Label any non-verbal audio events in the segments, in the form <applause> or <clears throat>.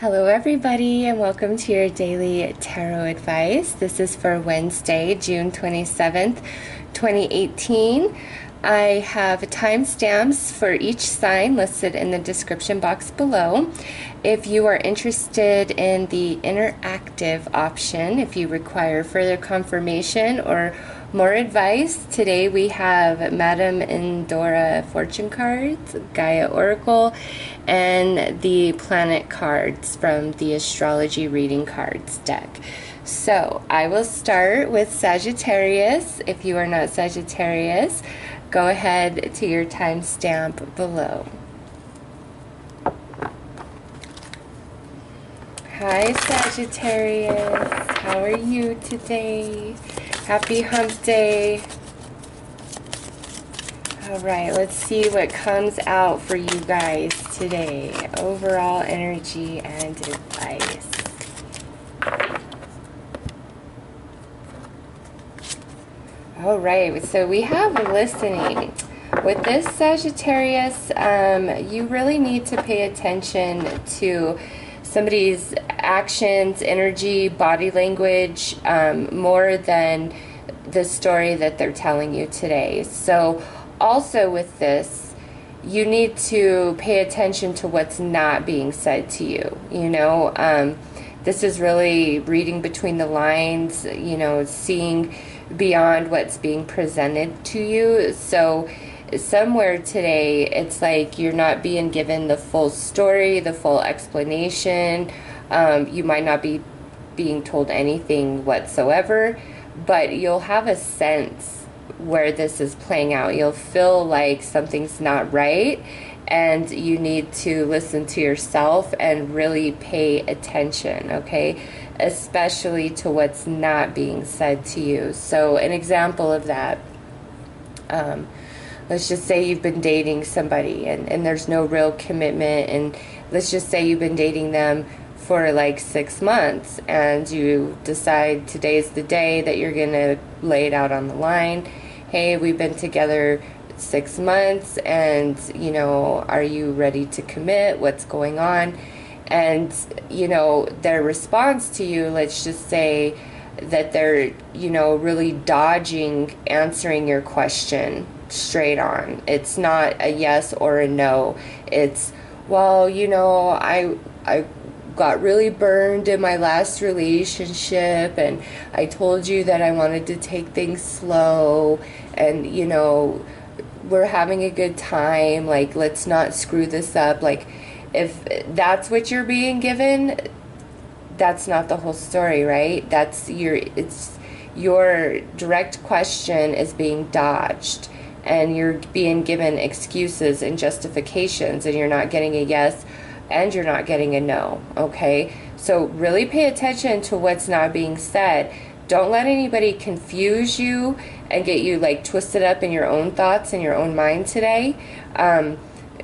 Hello, everybody, and welcome to your daily tarot advice. This is for Wednesday, June 27th, 2018. I have timestamps for each sign listed in the description box below. If you are interested in the interactive option, if you require further confirmation or more advice. Today we have Madame Endora Fortune cards, Gaia Oracle, and the planet cards from the Astrology Reading Cards deck. So I will start with Sagittarius. If you are not Sagittarius, go ahead to your timestamp below. Hi Sagittarius, how are you today? Happy hump day. All right, let's see what comes out for you guys today. Overall energy and advice. All right, so we have listening. With this Sagittarius, um, you really need to pay attention to somebody's actions, energy, body language um, more than the story that they're telling you today. So, also with this, you need to pay attention to what's not being said to you. You know, um, this is really reading between the lines, you know, seeing beyond what's being presented to you. So, somewhere today it's like you're not being given the full story, the full explanation. Um, you might not be being told anything whatsoever, but you'll have a sense where this is playing out. You'll feel like something's not right, and you need to listen to yourself and really pay attention, okay? Especially to what's not being said to you. So, an example of that. Um, let's just say you've been dating somebody and, and there's no real commitment and let's just say you've been dating them for like six months and you decide today's the day that you're gonna lay it out on the line. Hey we've been together six months and you know are you ready to commit? What's going on? And you know their response to you let's just say that they're you know really dodging answering your question straight on. It's not a yes or a no. It's well, you know, I I got really burned in my last relationship and I told you that I wanted to take things slow and you know, we're having a good time, like let's not screw this up. Like if that's what you're being given, that's not the whole story, right? That's your it's your direct question is being dodged and you're being given excuses and justifications and you're not getting a yes and you're not getting a no, okay? So really pay attention to what's not being said. Don't let anybody confuse you and get you like twisted up in your own thoughts and your own mind today um,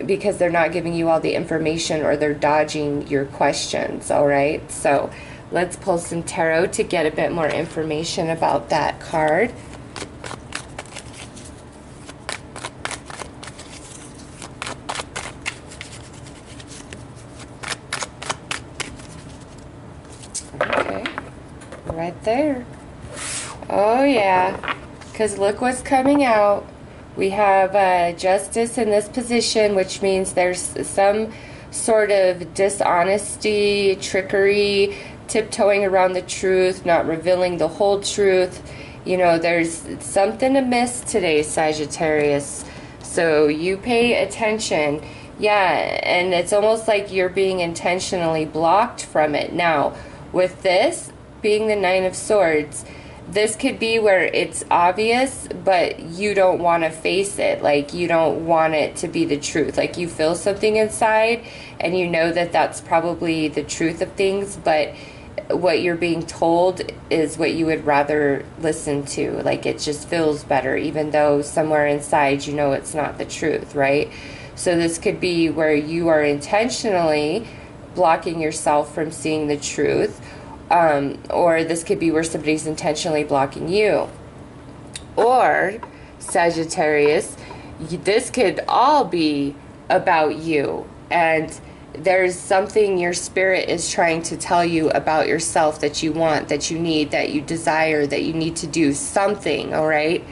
because they're not giving you all the information or they're dodging your questions, all right? So let's pull some tarot to get a bit more information about that card. There. Oh yeah, because look what's coming out. We have uh, justice in this position, which means there's some sort of dishonesty, trickery, tiptoeing around the truth, not revealing the whole truth. You know, there's something amiss today, Sagittarius. So you pay attention. Yeah, and it's almost like you're being intentionally blocked from it. Now, with this, being the Nine of Swords, this could be where it's obvious, but you don't want to face it. Like, you don't want it to be the truth. Like, you feel something inside and you know that that's probably the truth of things, but what you're being told is what you would rather listen to. Like, it just feels better, even though somewhere inside you know it's not the truth, right? So, this could be where you are intentionally blocking yourself from seeing the truth um, or this could be where somebody's intentionally blocking you. Or, Sagittarius, this could all be about you. And there's something your spirit is trying to tell you about yourself that you want, that you need, that you desire, that you need to do something, all right?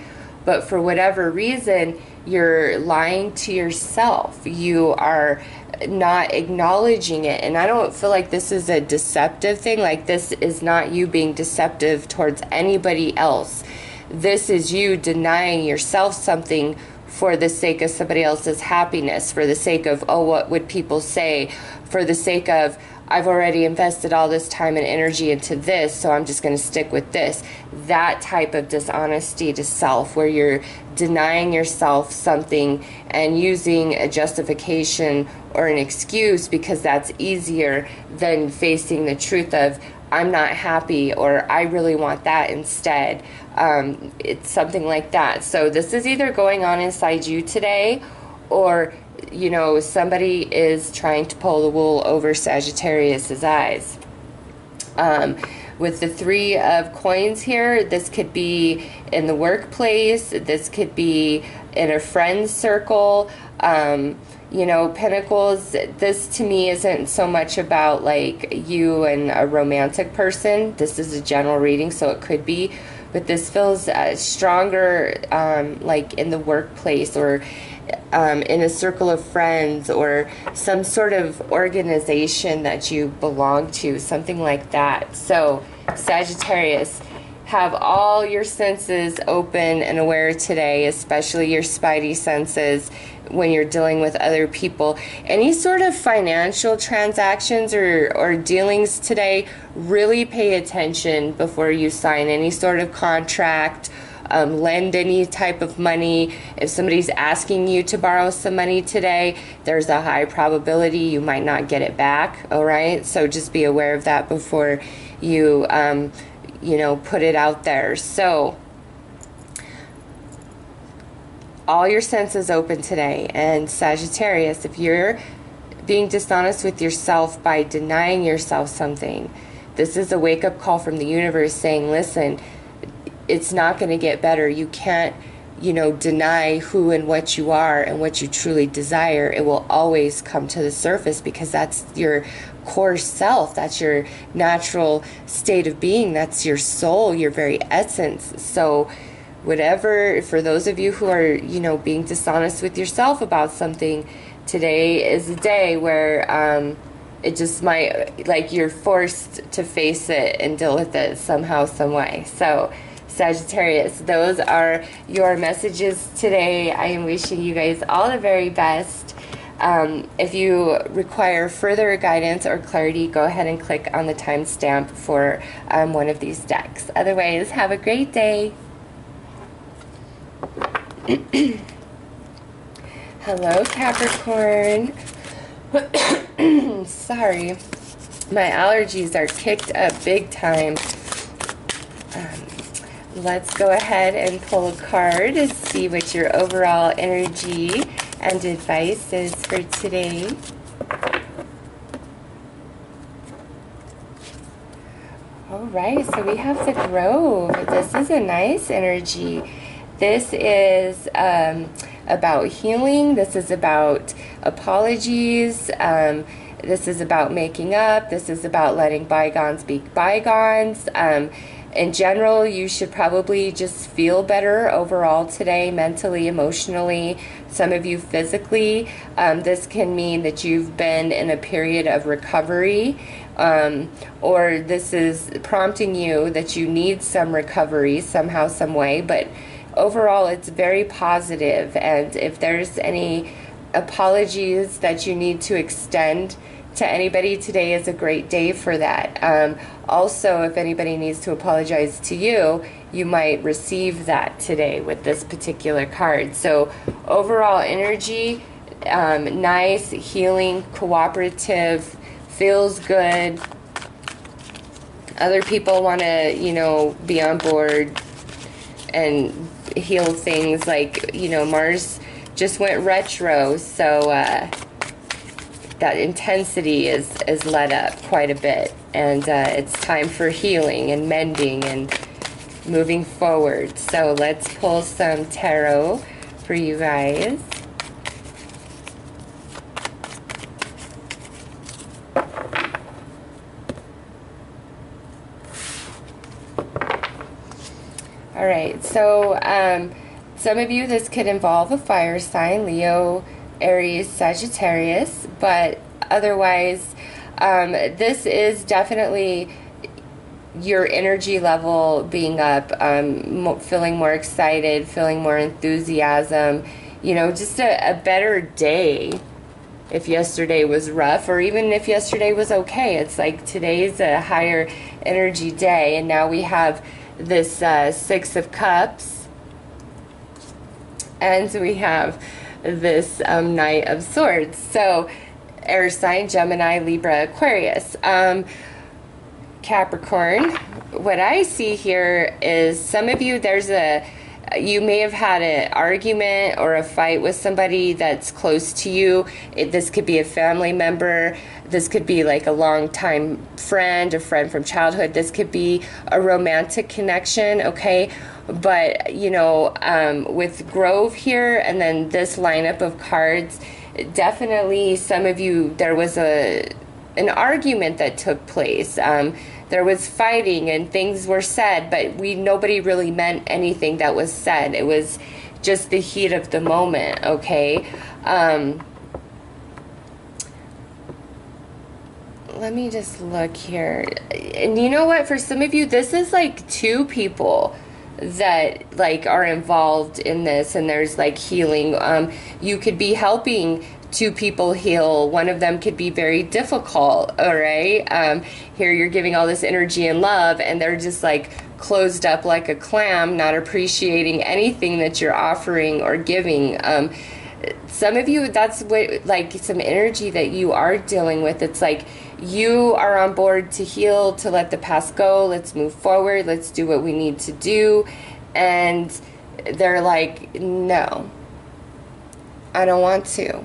But for whatever reason, you're lying to yourself. You are not acknowledging it. And I don't feel like this is a deceptive thing. Like, this is not you being deceptive towards anybody else. This is you denying yourself something for the sake of somebody else's happiness, for the sake of, oh, what would people say, for the sake of, I've already invested all this time and energy into this, so I'm just going to stick with this. That type of dishonesty to self, where you're denying yourself something and using a justification or an excuse because that's easier than facing the truth of, I'm not happy or I really want that instead. Um, it's something like that. So this is either going on inside you today or you know somebody is trying to pull the wool over Sagittarius's eyes. Um, with the three of coins here, this could be in the workplace, this could be in a friend's circle. Um, you know, Pentacles, this to me isn't so much about like you and a romantic person. This is a general reading, so it could be. But this feels uh, stronger um, like in the workplace or um, in a circle of friends or some sort of organization that you belong to, something like that. So, Sagittarius have all your senses open and aware today, especially your spidey senses when you're dealing with other people. Any sort of financial transactions or, or dealings today, really pay attention before you sign any sort of contract. Um, lend any type of money. If somebody's asking you to borrow some money today, there's a high probability you might not get it back. All right, so just be aware of that before you um, you know, put it out there. So, all your senses open today. And Sagittarius, if you're being dishonest with yourself by denying yourself something, this is a wake up call from the universe saying, listen, it's not going to get better. You can't, you know, deny who and what you are and what you truly desire. It will always come to the surface because that's your core self. That's your natural state of being. That's your soul, your very essence. So, whatever, for those of you who are, you know, being dishonest with yourself about something, today is a day where um, it just might, like, you're forced to face it and deal with it somehow, some way. So, Sagittarius, those are your messages today. I am wishing you guys all the very best. Um, if you require further guidance or clarity, go ahead and click on the timestamp for um, one of these decks. Otherwise, have a great day. <clears throat> Hello, Capricorn. <clears throat> Sorry, my allergies are kicked up big time. Um, let's go ahead and pull a card and see what your overall energy and advice is for today. All right, so we have the Grove. This is a nice energy. This is um, about healing. This is about apologies. Um, this is about making up. This is about letting bygones be bygones. Um, in general, you should probably just feel better overall today, mentally, emotionally, some of you physically. Um, this can mean that you've been in a period of recovery, um, or this is prompting you that you need some recovery somehow, some way. But overall, it's very positive. And if there's any apologies that you need to extend, to anybody, today is a great day for that. Um, also, if anybody needs to apologize to you, you might receive that today with this particular card. So, overall energy, um, nice, healing, cooperative, feels good. Other people want to, you know, be on board and heal things like, you know, Mars just went retro, so uh, that intensity is is let up quite a bit, and uh, it's time for healing and mending and moving forward. So let's pull some tarot for you guys. All right, so um, some of you, this could involve a fire sign, Leo, Aries, Sagittarius but otherwise, um, this is definitely your energy level being up, um, feeling more excited, feeling more enthusiasm, you know, just a, a better day if yesterday was rough or even if yesterday was okay. It's like today's a higher energy day, and now we have this uh, Six of Cups, and we have this um, Knight of Swords. So, air sign Gemini, Libra, Aquarius. Um, Capricorn, what I see here is some of you, there's a, you may have had an argument or a fight with somebody that's close to you. It, this could be a family member. This could be like a long-time friend, a friend from childhood. This could be a romantic connection, okay? But, you know, um, with Grove here and then this lineup of cards, definitely some of you, there was a an argument that took place. Um, there was fighting and things were said, but we nobody really meant anything that was said. It was just the heat of the moment. Okay. Um, let me just look here. And you know what? For some of you, this is like two people that like are involved in this and there's like healing um you could be helping two people heal. One of them could be very difficult all right? Um, here you're giving all this energy and love and they're just like closed up like a clam not appreciating anything that you're offering or giving. Um, some of you that's what like some energy that you are dealing with. It's like you are on board to heal to let the past go let's move forward let's do what we need to do and they're like no i don't want to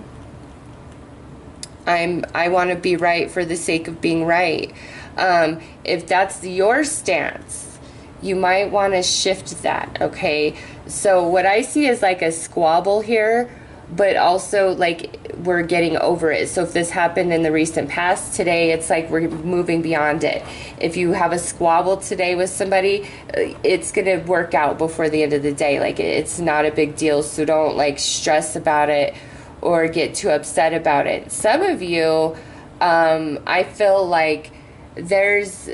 I'm I want to be right for the sake of being right. Um, if that's your stance, you might want to shift that. Okay, so what I see is like a squabble here, but also like we're getting over it. So if this happened in the recent past, today it's like we're moving beyond it. If you have a squabble today with somebody, uh, it's going to work out before the end of the day. Like it's not a big deal. So don't like stress about it or get too upset about it. Some of you, um, I feel like there's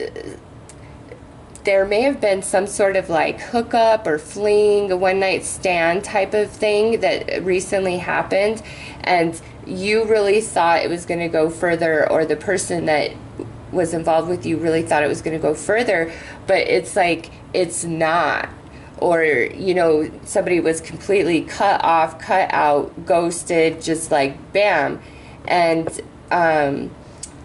there may have been some sort of like hookup or fling, a one night stand type of thing that recently happened, and you really thought it was going to go further, or the person that was involved with you really thought it was going to go further, but it's like it's not. Or you know somebody was completely cut off cut out ghosted just like bam. And um,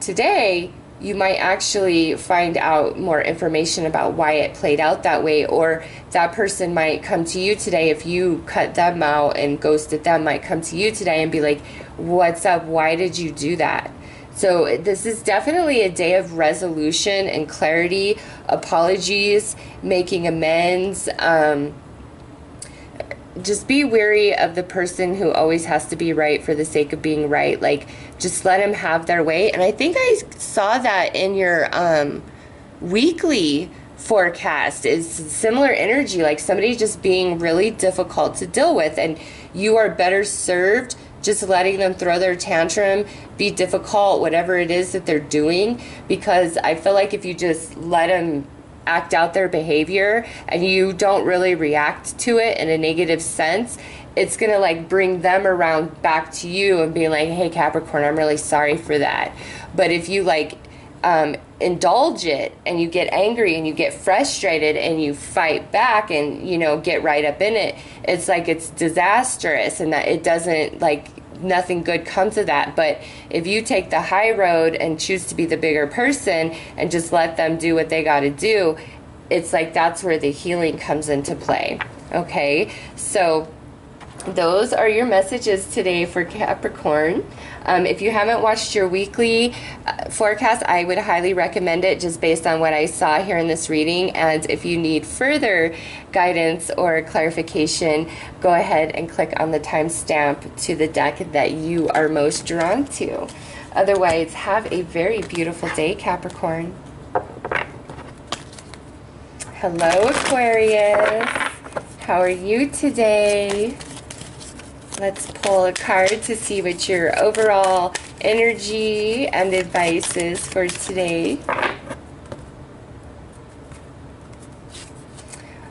today you might actually find out more information about why it played out that way or that person might come to you today if you cut them out and ghosted them might come to you today and be like what's up why did you do that so, this is definitely a day of resolution and clarity, apologies, making amends. Um, just be wary of the person who always has to be right for the sake of being right. Like, just let them have their way. And I think I saw that in your um, weekly forecast is similar energy like somebody just being really difficult to deal with and you are better served just letting them throw their tantrum, be difficult, whatever it is that they're doing. Because I feel like if you just let them act out their behavior and you don't really react to it in a negative sense, it's gonna like bring them around back to you and be like, hey, Capricorn, I'm really sorry for that. But if you like um, indulge it and you get angry and you get frustrated and you fight back and you know get right up in it it's like it's disastrous and that it doesn't like nothing good comes of that. But if you take the high road and choose to be the bigger person and just let them do what they got to do, it's like that's where the healing comes into play. Okay, so those are your messages today for Capricorn. Um, if you haven't watched your weekly uh, forecast, I would highly recommend it just based on what I saw here in this reading. And if you need further guidance or clarification, go ahead and click on the timestamp to the deck that you are most drawn to. Otherwise, have a very beautiful day, Capricorn. Hello, Aquarius. How are you today? Let's pull a card to see what your overall energy and advice is for today.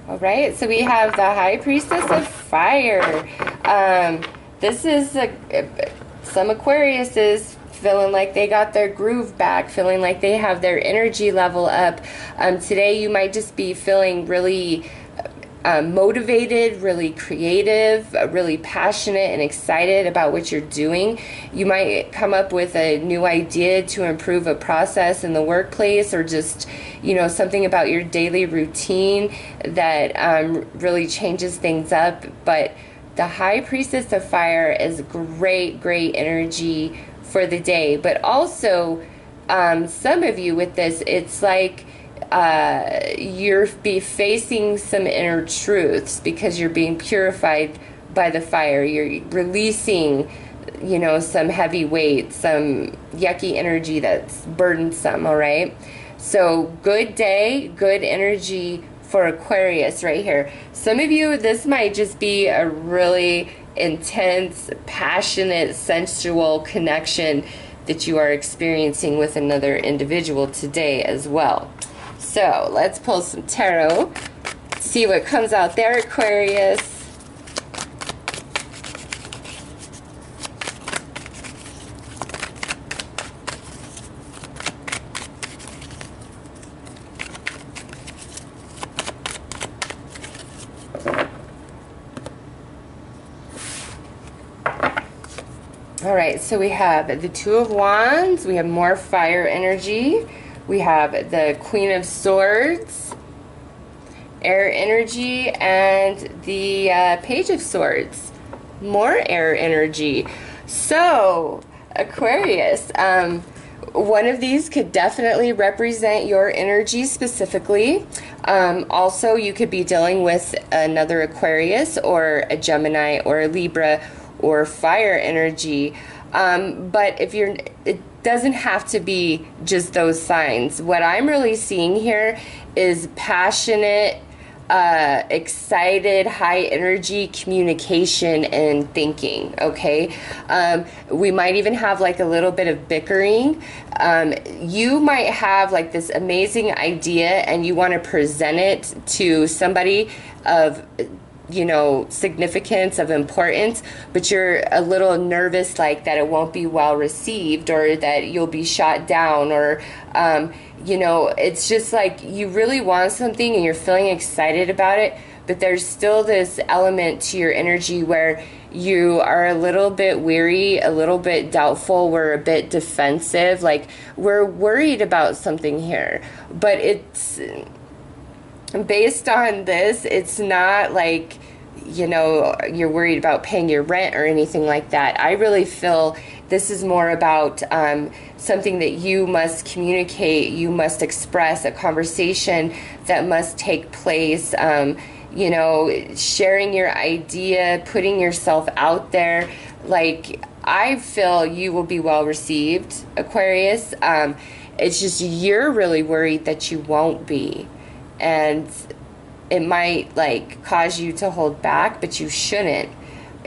All right, so we have the High Priestess of Fire. Um, this is a, some Aquariuses feeling like they got their groove back, feeling like they have their energy level up. Um, today, you might just be feeling really uh, motivated, really creative, uh, really passionate and excited about what you're doing. You might come up with a new idea to improve a process in the workplace or just, you know, something about your daily routine that um, really changes things up. But the High Priestess of Fire is great, great energy for the day. But also, um, some of you with this, it's like uh, you're be facing some inner truths because you're being purified by the fire. You're releasing, you know, some heavy weight, some yucky energy that's burdensome. All right. So good day, good energy for Aquarius right here. Some of you, this might just be a really intense, passionate, sensual connection that you are experiencing with another individual today as well. So let's pull some tarot, see what comes out there, Aquarius. All right, so we have the Two of Wands, we have more fire energy, we have the Queen of Swords, air energy, and the uh, Page of Swords, more air energy. So, Aquarius, um, one of these could definitely represent your energy specifically. Um, also, you could be dealing with another Aquarius or a Gemini or a Libra or fire energy. Um, but if you're, it doesn't have to be just those signs. What I'm really seeing here is passionate, uh, excited, high energy communication and thinking. Okay, um, we might even have like a little bit of bickering. Um, you might have like this amazing idea and you want to present it to somebody of you know significance of importance but you're a little nervous like that it won't be well received or that you'll be shot down or um, you know it's just like you really want something and you're feeling excited about it but there's still this element to your energy where you are a little bit weary, a little bit doubtful, we're a bit defensive, like we're worried about something here. But it's based on this, it's not like, you know, you're worried about paying your rent or anything like that. I really feel this is more about um, something that you must communicate, you must express, a conversation that must take place. Um, you know, sharing your idea, putting yourself out there. Like, I feel you will be well received, Aquarius. Um, it's just you're really worried that you won't be and it might like cause you to hold back, but you shouldn't.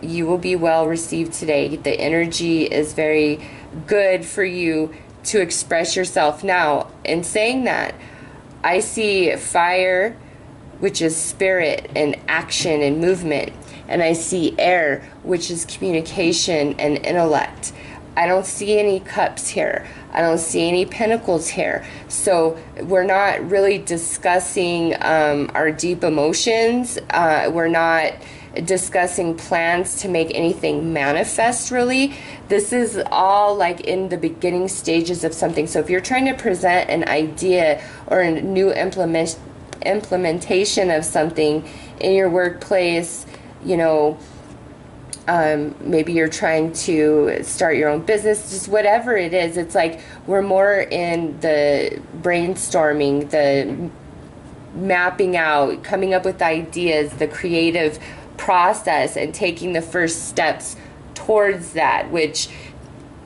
You will be well received today. The energy is very good for you to express yourself. Now, in saying that, I see fire, which is spirit and action and movement, and I see air, which is communication and intellect. I don't see any cups here. I don't see any pentacles here. So we're not really discussing um, our deep emotions. Uh, we're not discussing plans to make anything manifest really this is all like in the beginning stages of something so if you're trying to present an idea or a new implement implementation of something in your workplace you know um, maybe you're trying to start your own business, just whatever it is. It's like we're more in the brainstorming, the mapping out, coming up with ideas, the creative process, and taking the first steps towards that, which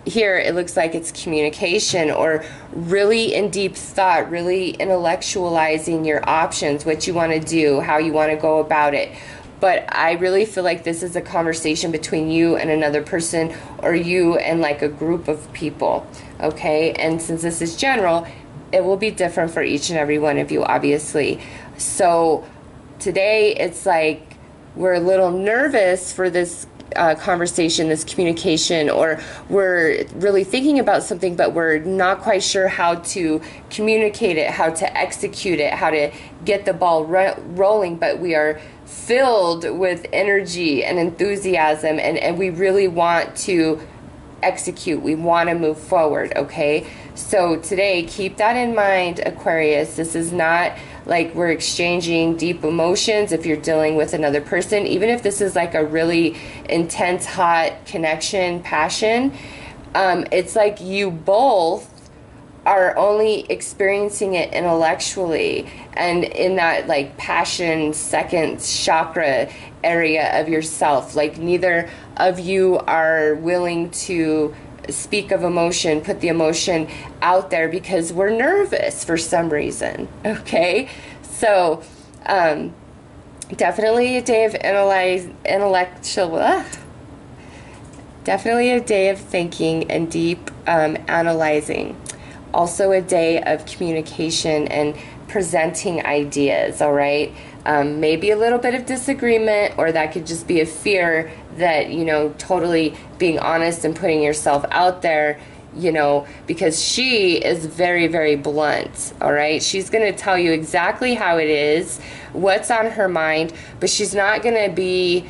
here it looks like it's communication or really in deep thought, really intellectualizing your options, what you want to do, how you want to go about it. But I really feel like this is a conversation between you and another person or you and like a group of people. Okay. And since this is general, it will be different for each and every one of you, obviously. So today it's like we're a little nervous for this uh, conversation, this communication, or we're really thinking about something, but we're not quite sure how to communicate it, how to execute it, how to get the ball ro- rolling, but we are filled with energy and enthusiasm, and, and we really want to execute. We want to move forward, okay? So today, keep that in mind, Aquarius. This is not like we're exchanging deep emotions if you're dealing with another person, even if this is like a really intense, hot connection, passion. Um, it's like you both are only experiencing it intellectually and in that like passion second chakra area of yourself like neither of you are willing to speak of emotion, put the emotion out there because we're nervous for some reason. <laughs> Okay, so um, definitely a day of analyze, intellectual. Uh, definitely a day of thinking and deep um, analyzing. Also, a day of communication and presenting ideas. All right. Um, maybe a little bit of disagreement, or that could just be a fear that, you know, totally being honest and putting yourself out there, you know, because she is very, very blunt, all right? She's going to tell you exactly how it is, what's on her mind, but she's not going to be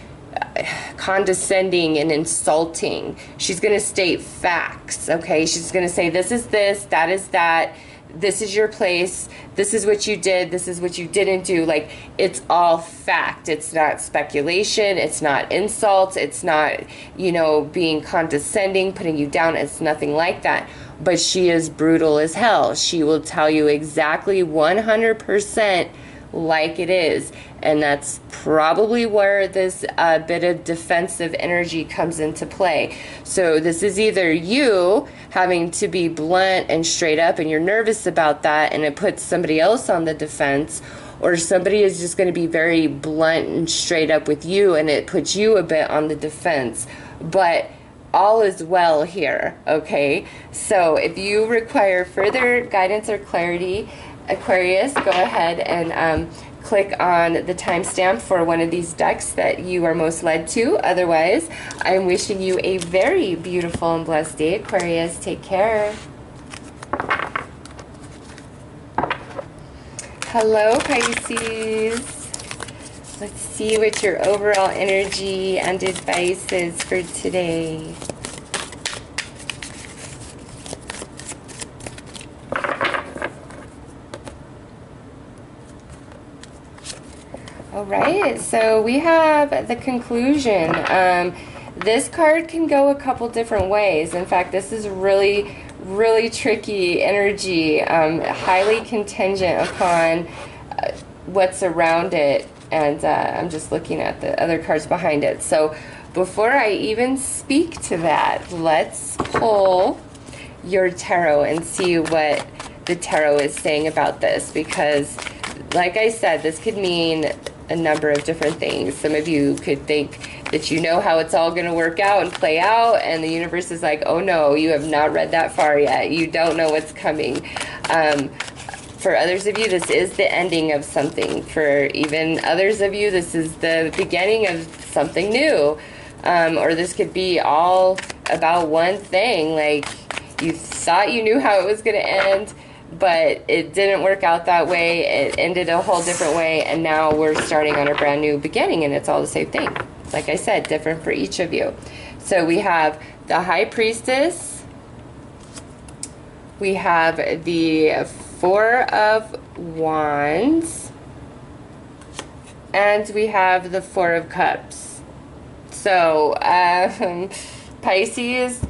condescending and insulting. She's going to state facts, okay? She's going to say, this is this, that is that this is your place this is what you did this is what you didn't do. Like it's all fact. It's not speculation. It's not insults it's not you know being condescending putting you down. It's nothing like that. But she is brutal as hell. She will tell you exactly 100% like it is. And that's probably where this uh, bit of defensive energy comes into play. So, this is either you having to be blunt and straight up, and you're nervous about that, and it puts somebody else on the defense, or somebody is just going to be very blunt and straight up with you, and it puts you a bit on the defense. But all is well here, okay? So, if you require further guidance or clarity, Aquarius, go ahead and um, click on the timestamp for one of these decks that you are most led to. Otherwise, I'm wishing you a very beautiful and blessed day, Aquarius. Take care. Hello, Pisces. Let's see what your overall energy and advice is for today. All right, so we have the conclusion. Um, this card can go a couple different ways. In fact, this is really, really tricky energy, um, highly contingent upon uh, what's around it. And uh, I'm just looking at the other cards behind it. So before I even speak to that, let's pull your tarot and see what the tarot is saying about this because like I said, this could mean a number of different things. Some of you could think that you know how it's all going to work out and play out, and the universe is like, oh no, you have not read that far yet. You don't know what's coming. Um, for others of you, this is the ending of something. For even others of you, this is the beginning of something new. Um, or this could be all about one thing. Like you thought you knew how it was going to end but it didn't work out that way. It ended a whole different way, and now we're starting on a brand new beginning, and it's all the same thing. Like I said, different for each of you. So we have the High Priestess, we have the Four of Wands, and we have the Four of Cups. So, um, <laughs> Pisces,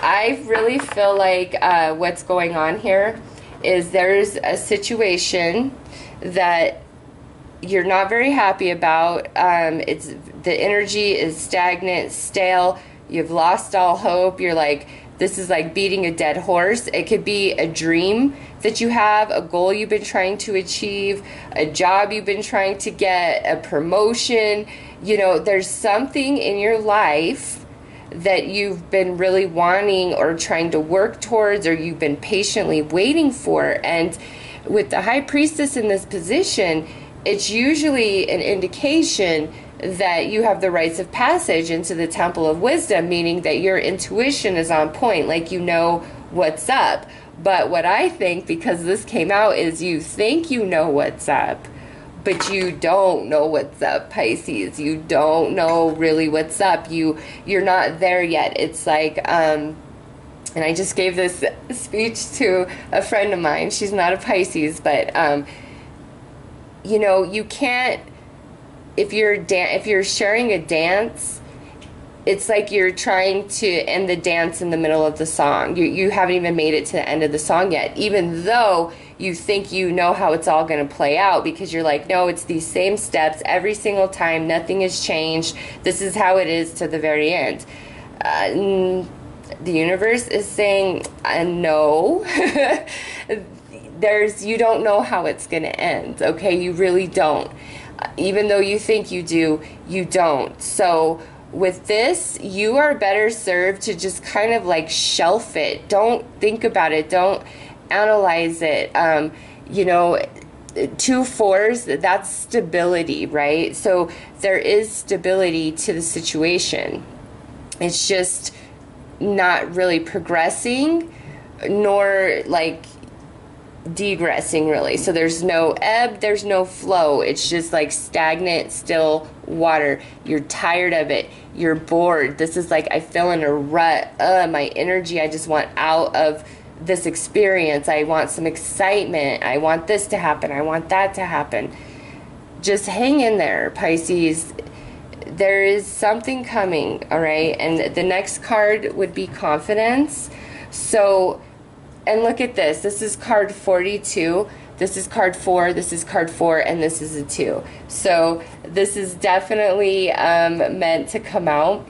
I really feel like uh, what's going on here is there's a situation that you're not very happy about. Um, it's the energy is stagnant, stale. You've lost all hope. You're like, this is like beating a dead horse. It could be a dream that you have, a goal you've been trying to achieve, a job you've been trying to get, a promotion. You know, there's something in your life that you've been really wanting or trying to work towards or you've been patiently waiting for. And with the high priestess in this position, it's usually an indication that you have the rites of passage into the temple of wisdom, meaning that your intuition is on point, like you know what's up. But what I think, because this came out, is you think you know what's up, but you don't know what's up, Pisces. You don't know really what's up. You you're not there yet. It's like um and I just gave this <laughs> speech to a friend of mine. She's not a Pisces, but um you know, you can't if you're if you're sharing a dance, it's like you're trying to end the dance in the middle of the song. You you haven't even made it to the end of the song yet, even though you think you know how it's all going to play out because you're like, no, it's these same steps every single time. Nothing has changed. This is how it is to the very end. Uh, the universe is saying, uh, no. <laughs> There's you don't know how it's going to end. Okay, you really don't even though you think you do, you don't. So with this, you are better served to just kind of like shelf it. Don't think about it. Don't analyze it. Um, you know, two fours, that's stability, right? So there is stability to the situation. It's just not really progressing, nor like degressing really. So there's no ebb, there's no flow. It's just like stagnant, still water. You're tired of it. You're bored. This is like I feel in a rut. Uh, my energy, I just want out of this experience. I want some excitement. I want this to happen. I want that to happen. Just hang in there, Pisces. There is something coming, all right? And the next card would be confidence. So and look at this. This is card 42. This is card 4. This is card 4. And this is a 2. So this is definitely um, meant to come out.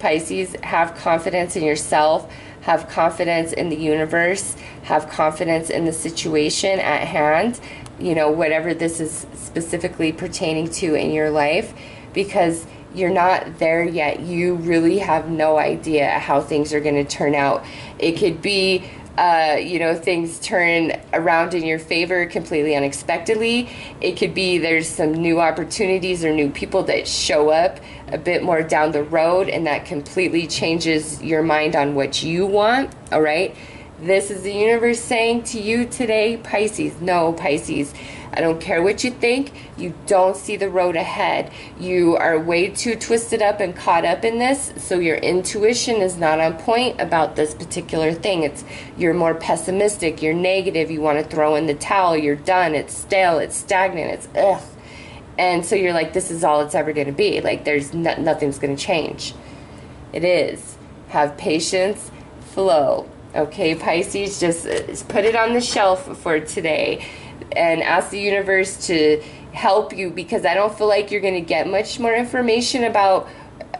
Pisces, have confidence in yourself. Have confidence in the universe. Have confidence in the situation at hand. You know, whatever this is specifically pertaining to in your life. Because you're not there yet. You really have no idea how things are going to turn out. It could be uh, you know, things turn around in your favor completely unexpectedly. It could be there's some new opportunities or new people that show up a bit more down the road, and that completely changes your mind on what you want. All right. This is the universe saying to you today, Pisces. No, Pisces I don't care what you think. You don't see the road ahead. You are way too twisted up and caught up in this, so your intuition is not on point about this particular thing. It's you're more pessimistic, you're negative, you want to throw in the towel, you're done, it's stale, it's stagnant, it's ugh. And so you're like this is all it's ever going to be. Like there's no, nothing's going to change. It is. Have patience, flow. Okay, Pisces, just uh, put it on the shelf for today and ask the universe to help you because I don't feel like you're going to get much more information about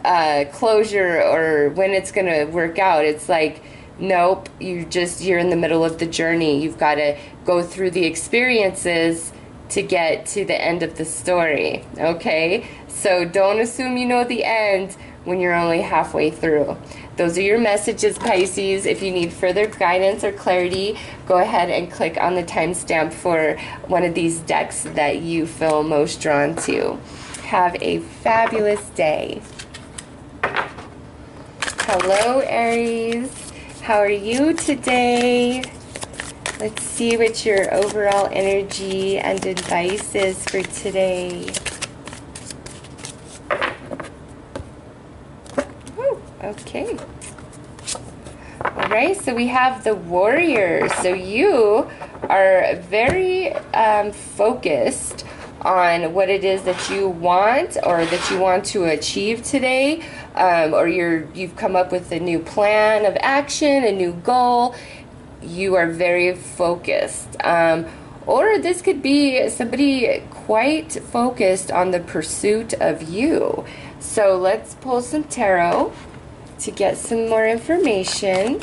uh, closure or when it's going to work out. It's like, nope, you just, you're in the middle of the journey. You've got to go through the experiences to get to the end of the story. Okay? So don't assume you know the end when you're only halfway through. Those are your messages, Pisces. If you need further guidance or clarity, go ahead and click on the timestamp for one of these decks that you feel most drawn to. Have a fabulous day. Hello, Aries. How are you today? Let's see what your overall energy and advice is for today. Okay. All right, so we have the warrior. So you are very um, focused on what it is that you want or that you want to achieve today, um, or you're you've come up with a new plan of action, a new goal. You are very focused. Um, or this could be somebody quite focused on the pursuit of you. So let's pull some tarot to get some more information.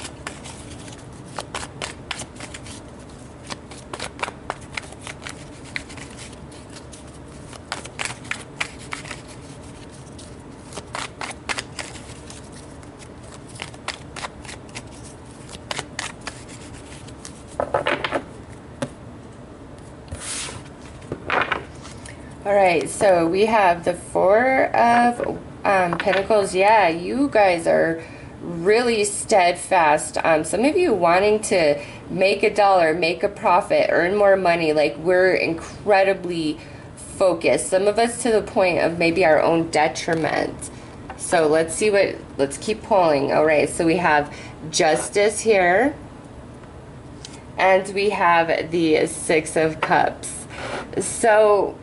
All right, so we have the Four of um, Pentacles. Yeah, you guys are really steadfast. Um, some of you wanting to make a dollar, make a profit, earn more money. Like we're incredibly focused. Some of us to the point of maybe our own detriment. So let's see what, let's keep pulling. All right, so we have Justice here. And we have the Six of Cups. So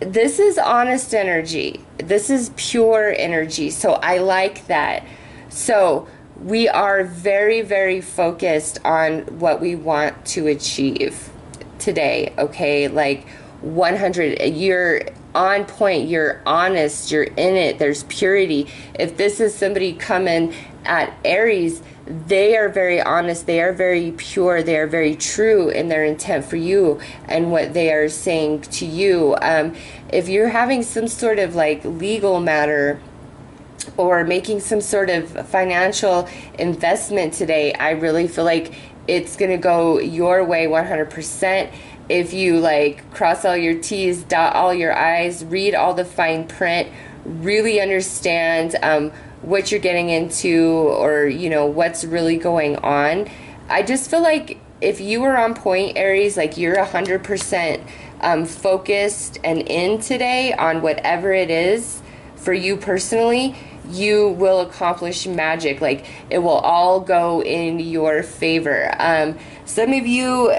this is honest energy. This is pure energy. So I like that. So we are very, very focused on what we want to achieve today. Okay. Like 100, you're on point, you're honest, you're in it, there's purity. If this is somebody coming at Aries, they are very honest, they are very pure, they are very true in their intent for you and what they are saying to you. Um, if you're having some sort of like legal matter, or making some sort of financial investment today, I really feel like it's going to go your way 100%. If you like cross all your T's, dot all your I's, read all the fine print, really understand um, what you're getting into or you know what's really going on. I just feel like if you were on point aries like you're 100% um, focused and in today on whatever it is for you personally you will accomplish magic. Like it will all go in your favor. Um, some of you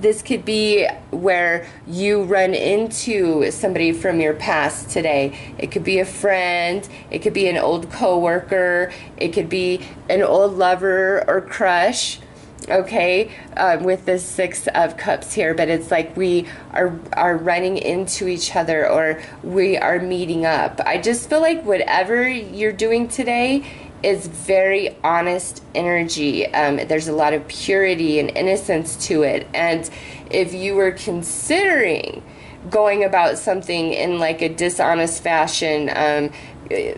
this could be where you run into somebody from your past today. It could be a friend, it could be an old coworker, it could be an old lover or crush. Okay, um, with the six of cups here, but it's like we are are running into each other or we are meeting up. I just feel like whatever you're doing today, is very honest energy. Um, there's a lot of purity and innocence to it. And if you were considering going about something in like a dishonest fashion, um,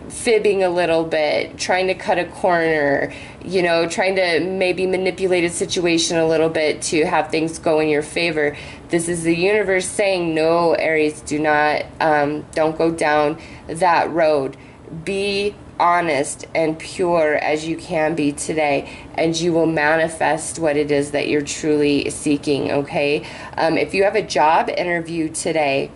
fibbing a little bit, trying to cut a corner, you know, trying to maybe manipulate a situation a little bit to have things go in your favor. This is the universe saying, no, Aries, do not, um, don't go down that road. Be honest and pure as you can be today, and you will manifest what it is that you're truly seeking. Okay. Um, if you have a job interview today,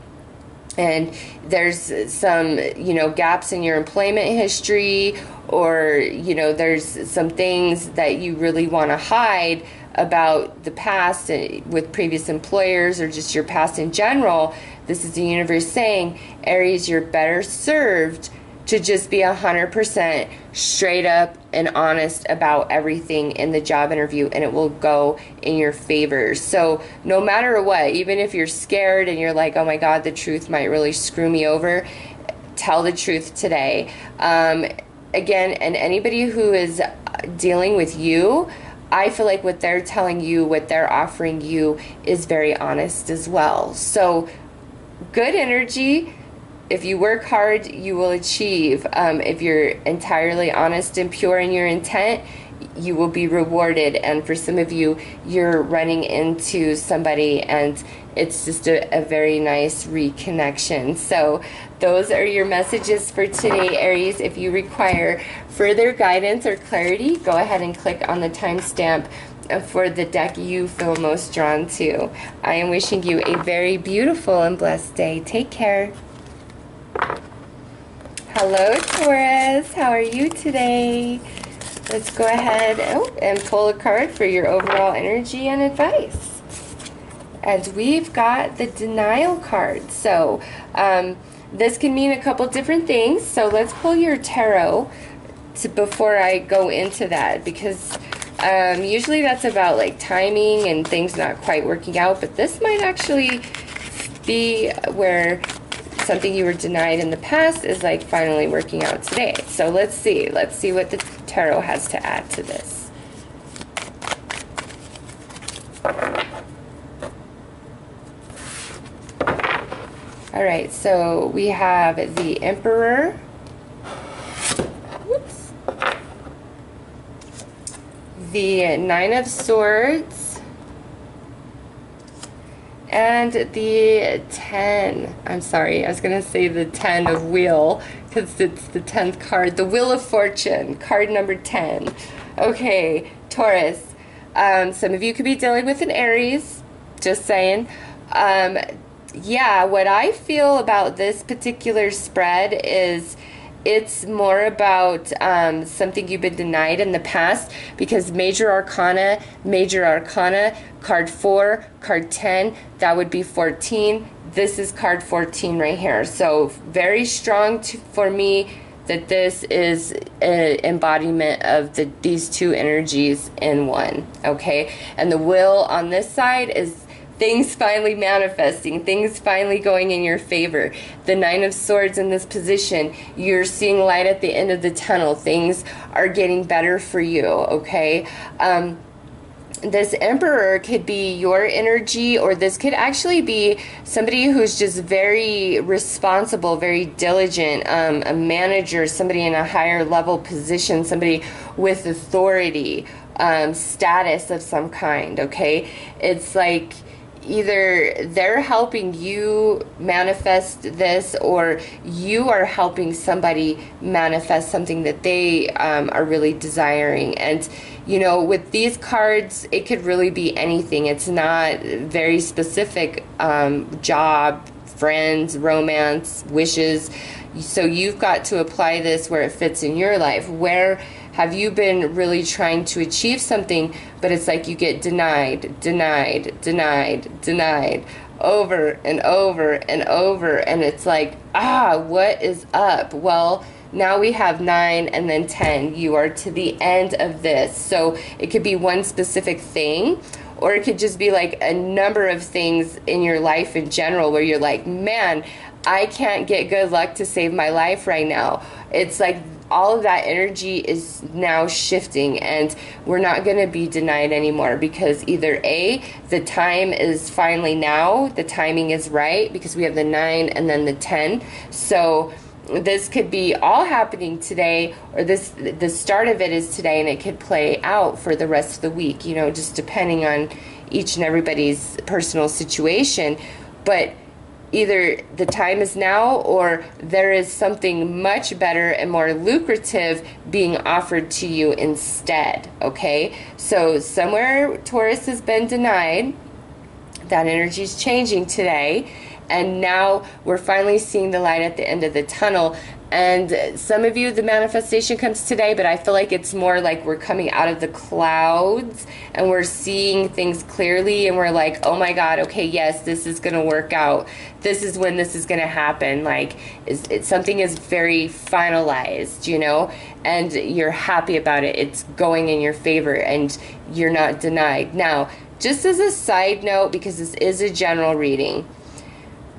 and there's some you know gaps in your employment history or you know there's some things that you really want to hide about the past uh, with previous employers or just your past in general this is the universe saying aries you're better served to just be 100% straight up and honest about everything in the job interview and it will go in your favor. So, no matter what, even if you're scared and you're like, oh my God, the truth might really screw me over, tell the truth today. Um, again, and anybody who is dealing with you, I feel like what they're telling you, what they're offering you, is very honest as well. So, good energy if you work hard, you will achieve. Um, if you're entirely honest and pure in your intent, you will be rewarded. And for some of you, you're running into somebody and it's just a, a, very nice reconnection. So, those are your messages for today, Aries. If you require further guidance or clarity, go ahead and click on the timestamp for the deck you feel most drawn to. I am wishing you a very beautiful and blessed day. Take care. Hello, Taurus. How are you today? Let's go ahead oh, and pull a card for your overall energy and advice. And we've got the denial card. So, um, this can mean a couple different things. So, let's pull your tarot to, before I go into that because um, usually that's about like timing and things not quite working out. But this might actually be where something you were denied in the past is like finally working out today. So let's see. Let's see what the tarot has to add to this. All right, so we have the Emperor. Whoops. The Nine of Swords. And the 10. I'm sorry, I was going to say the 10 of Wheel because it's the 10th card. The Wheel of Fortune, card number 10. Okay, Taurus. Um, some of you could be dealing with an Aries, just saying. Um, yeah, what I feel about this particular spread is it's more about um, something you've been denied in the past because major arcana, major arcana, card 4, card 10, that would be 14. This is card 14 right here. So, very strong to, for me that this is an embodiment of the, these two energies in one. Okay, and the Wheel on this side is things finally manifesting, things finally going in your favor. The Nine of Swords in this position, you're seeing light at the end of the tunnel. Things are getting better for you, okay? Um, this emperor could be your energy or this could actually be somebody who's just very responsible very diligent um, a manager somebody in a higher level position somebody with authority um, status of some kind okay it's like either they're helping you manifest this or you are helping somebody manifest something that they um, are really desiring. And you know with these cards it could really be anything. It's not very specific um, job friends romance wishes. So you've got to apply this where it fits in your life. Where have you been really trying to achieve something, but it's like you get denied, denied, denied, denied over and over and over? And it's like, ah, what is up? Well, now we have nine and then 10. You are to the end of this. So it could be one specific thing, or it could just be like a number of things in your life in general where you're like, man, I can't get good luck to save my life right now. It's like all of that energy is now shifting and we're not going to be denied anymore because either A, the time is finally now, the timing is right because we have the 9 and then the 10. So this could be all happening today or this the start of it is today and it could play out for the rest of the week, you know, just depending on each and everybody's personal situation. But either the time is now or there is something much better and more lucrative being offered to you instead. Okay, so somewhere Taurus has been denied, that energy is changing today. And now we're finally seeing the light at the end of the tunnel. And some of you, the manifestation comes today, but I feel like it's more like we're coming out of the clouds and we're seeing things clearly and we're like, oh my God, okay, yes, this is going to work out. This is when this is going to happen. Like, is, it, something is very finalized, you know, and you're happy about it. It's going in your favor and you're not denied. Now, just as a side note, because this is a general reading,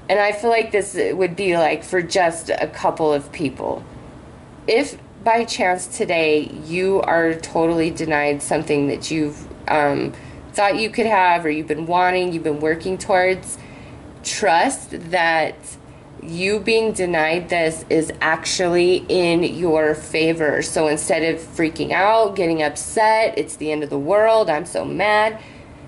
and I feel like this would be like for just a couple of people. If by chance today you are totally denied something that you've um, thought you could have or you've been wanting, you've been working towards, trust that you being denied this is actually in your favor. So instead of freaking out, getting upset, it's the end of the world, I'm so mad,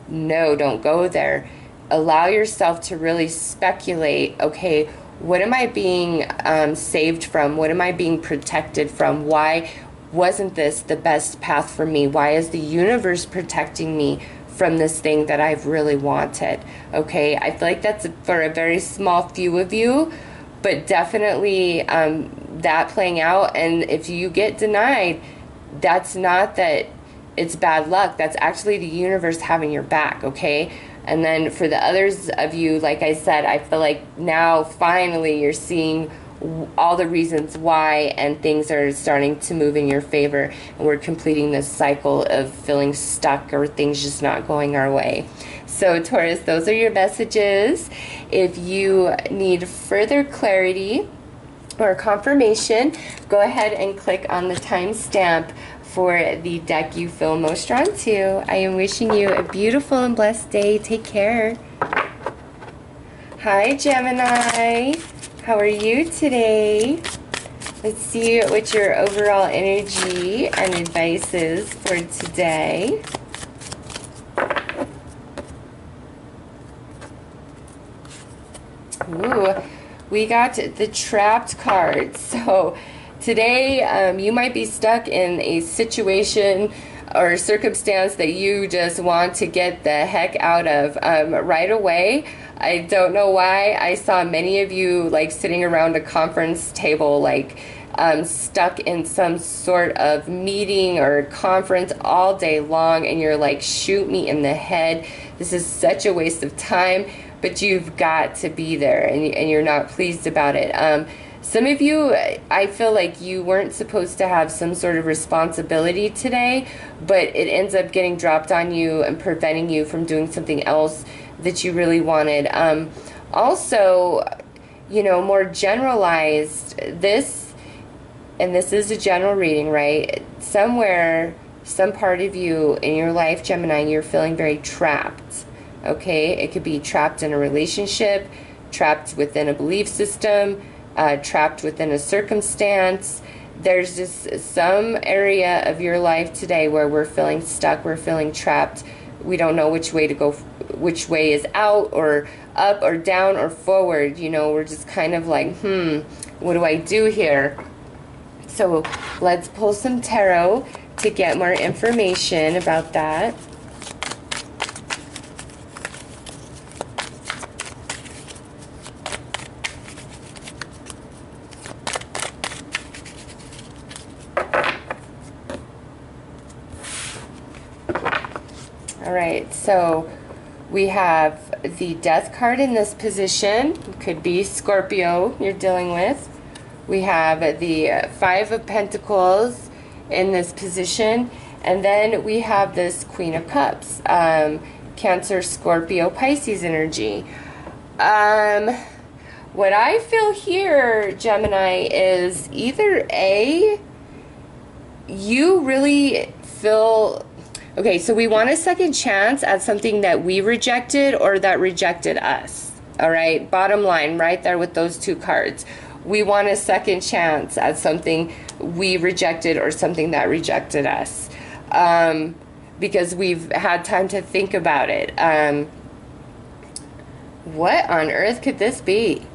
no, don't go there allow yourself to really speculate okay what am i being um, saved from? What am i being protected from? Why wasn't this the best path for me? Why is the universe protecting me from this thing that i've really wanted? Okay i feel like that's for a very small few of you but definitely um, that playing out. And if you get denied that's not that it's bad luck. That's actually the universe having your back okay and then for the others of you, like I said, I feel like now finally you're seeing all the reasons why and things are starting to move in your favor and we're completing this cycle of feeling stuck or things just not going our way So, Taurus, those are your messages. If you need further clarity or confirmation, go ahead and click on the timestamp for the deck you feel most drawn to. I am wishing you a beautiful and blessed day. Take care. Hi, Gemini. How are you today? Let's see what your overall energy and advice is for today. Ooh, we got the trapped card. <laughs> So today um, you might be stuck in a situation or circumstance that you just want to get the heck out of um, right away. I don't know why. I saw many of you like sitting around a conference table, like um, stuck in some sort of meeting or conference all day long, and you're like, shoot me in the head. This is such a waste of time but you've got to be there and, and you're not pleased about it. Um, some of you, I feel like you weren't supposed to have some sort of responsibility today, but it ends up getting dropped on you and preventing you from doing something else that you really wanted. Um, also, you know, more generalized, this, and this is a general reading, right? Somewhere, some part of you in your life, Gemini, you're feeling very trapped okay? It could be trapped in a relationship, trapped within a belief system, uh, trapped within a circumstance. There's just some area of your life today where we're feeling stuck, we're feeling trapped. We don't know which way to go, which way is out or up or down or forward. You know, we're just kind of like, hmm, what do I do here? So let's pull some tarot to get more information about that. right, so we have the death card in this position. It could be Scorpio you're dealing with. We have the Five of Pentacles in this position. And then we have this Queen of Cups. Um, Cancer, Scorpio, Pisces energy. Um, what I feel here, Gemini, is either A, you really feel Okay, so we want a second chance at something that we rejected or that rejected us. All right, bottom line, right there with those two cards. We want a second chance at something we rejected or something that rejected us. Um, because we've had time to think about it. Um, what on earth could this be?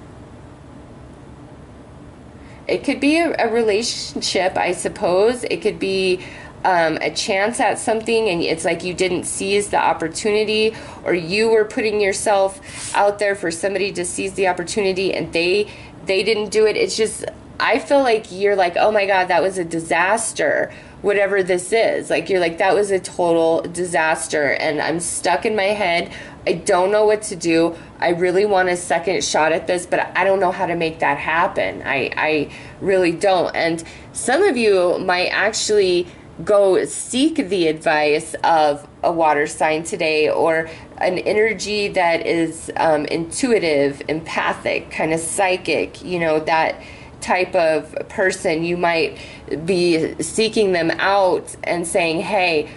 It could be a, a relationship, I suppose. It could be um, a chance at something and it's like you didn't seize the opportunity or you were putting yourself out there for somebody to seize the opportunity and they they didn't do it. It's just i feel like you're like oh my god that was a disaster whatever this is. Like you're like that was a total disaster and i'm stuck in my head. I don't know what to do. I really want a second shot at this but i don't know how to make that happen. I i really don't. And some of you might actually go seek the advice of a water sign today or an energy that is um, intuitive, empathic, kind of psychic, you know, that type of person. You might be seeking them out and saying, hey,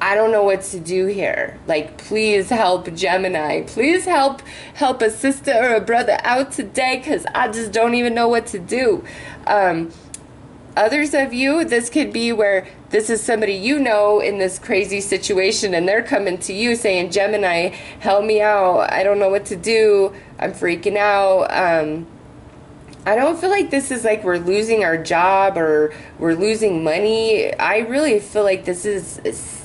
I don't know what to do here. Like, please help Gemini. Please help help a sister or a brother out today because I just don't even know what to do. Um, others of you, this could be where this is somebody you know in this crazy situation and they're coming to you saying, Gemini, help me out. I don't know what to do. I'm freaking out. Um, I don't feel like this is like we're losing our job or we're losing money. I really feel like this is, is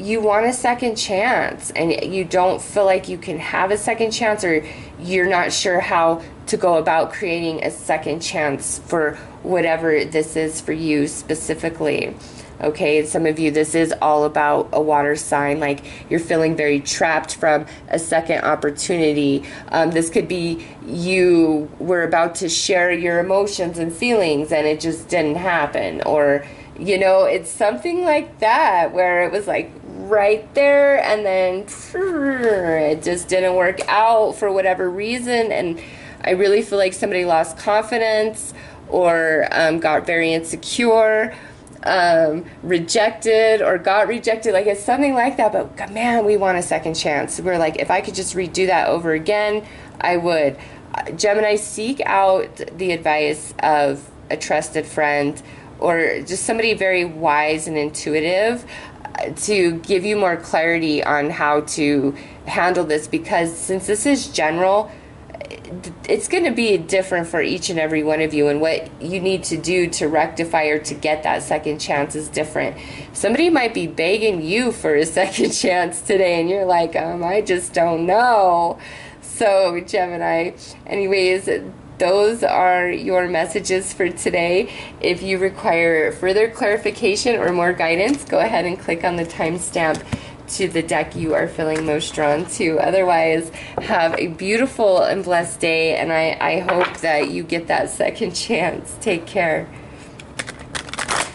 you want a second chance and you don't feel like you can have a second chance or you're not sure how to go about creating a second chance for whatever this is for you specifically. Okay, some of you, this is all about a water sign, like you're feeling very trapped from a second opportunity. Um, this could be you were about to share your emotions and feelings and it just didn't happen, or you know, it's something like that where it was like right there and then <laughs> it just didn't work out for whatever reason and I really feel like somebody lost confidence or um, got very insecure um, rejected or got rejected, like it's something like that. But man, we want a second chance. We're like, if I could just redo that over again, I would. Gemini, seek out the advice of a trusted friend or just somebody very wise and intuitive to give you more clarity on how to handle this because since this is general it's going to be different for each and every one of you and what you need to do to rectify or to get that second chance is different. Somebody might be begging you for a <laughs> second chance today and you're like um, i just don't know. So gemini anyways those are your messages for today. If you require further clarification or more guidance, go ahead and click on the timestamp to the deck you are feeling most drawn to. Otherwise, have a beautiful and blessed day, and I, I hope that you get that second chance. Take care.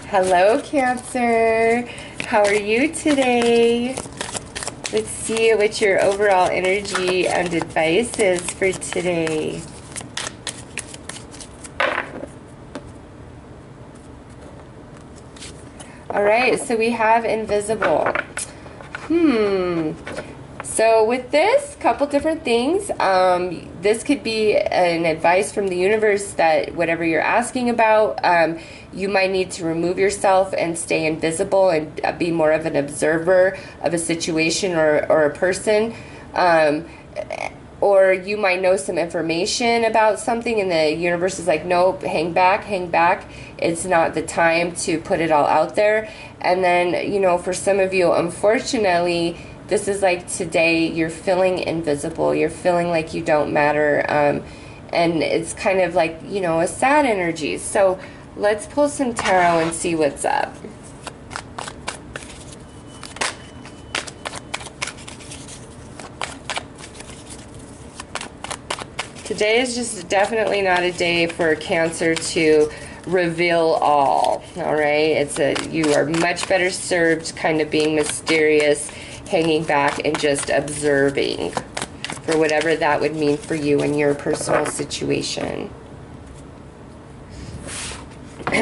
Hello, Cancer. How are you today? Let's see what your overall energy and advice is for today. All right, so we have invisible. Hmm. So with this, couple different things. Um, this could be an advice from the universe that whatever you're asking about, um, you might need to remove yourself and stay invisible and uh, be more of an observer of a situation or, or a person. Um, or you might know some information about something and the universe is like nope hang back hang back. It's not the time to put it all out there. And then you know for some of you unfortunately this is like today you're feeling invisible you're feeling like you don't matter um, and it's kind of like you know a sad energy. So let's pull some tarot and see what's up Today is just definitely not a day for Cancer to reveal all. All right, it's a you are much better served kind of being mysterious, hanging back and just observing for whatever that would mean for you in your personal situation. <clears throat>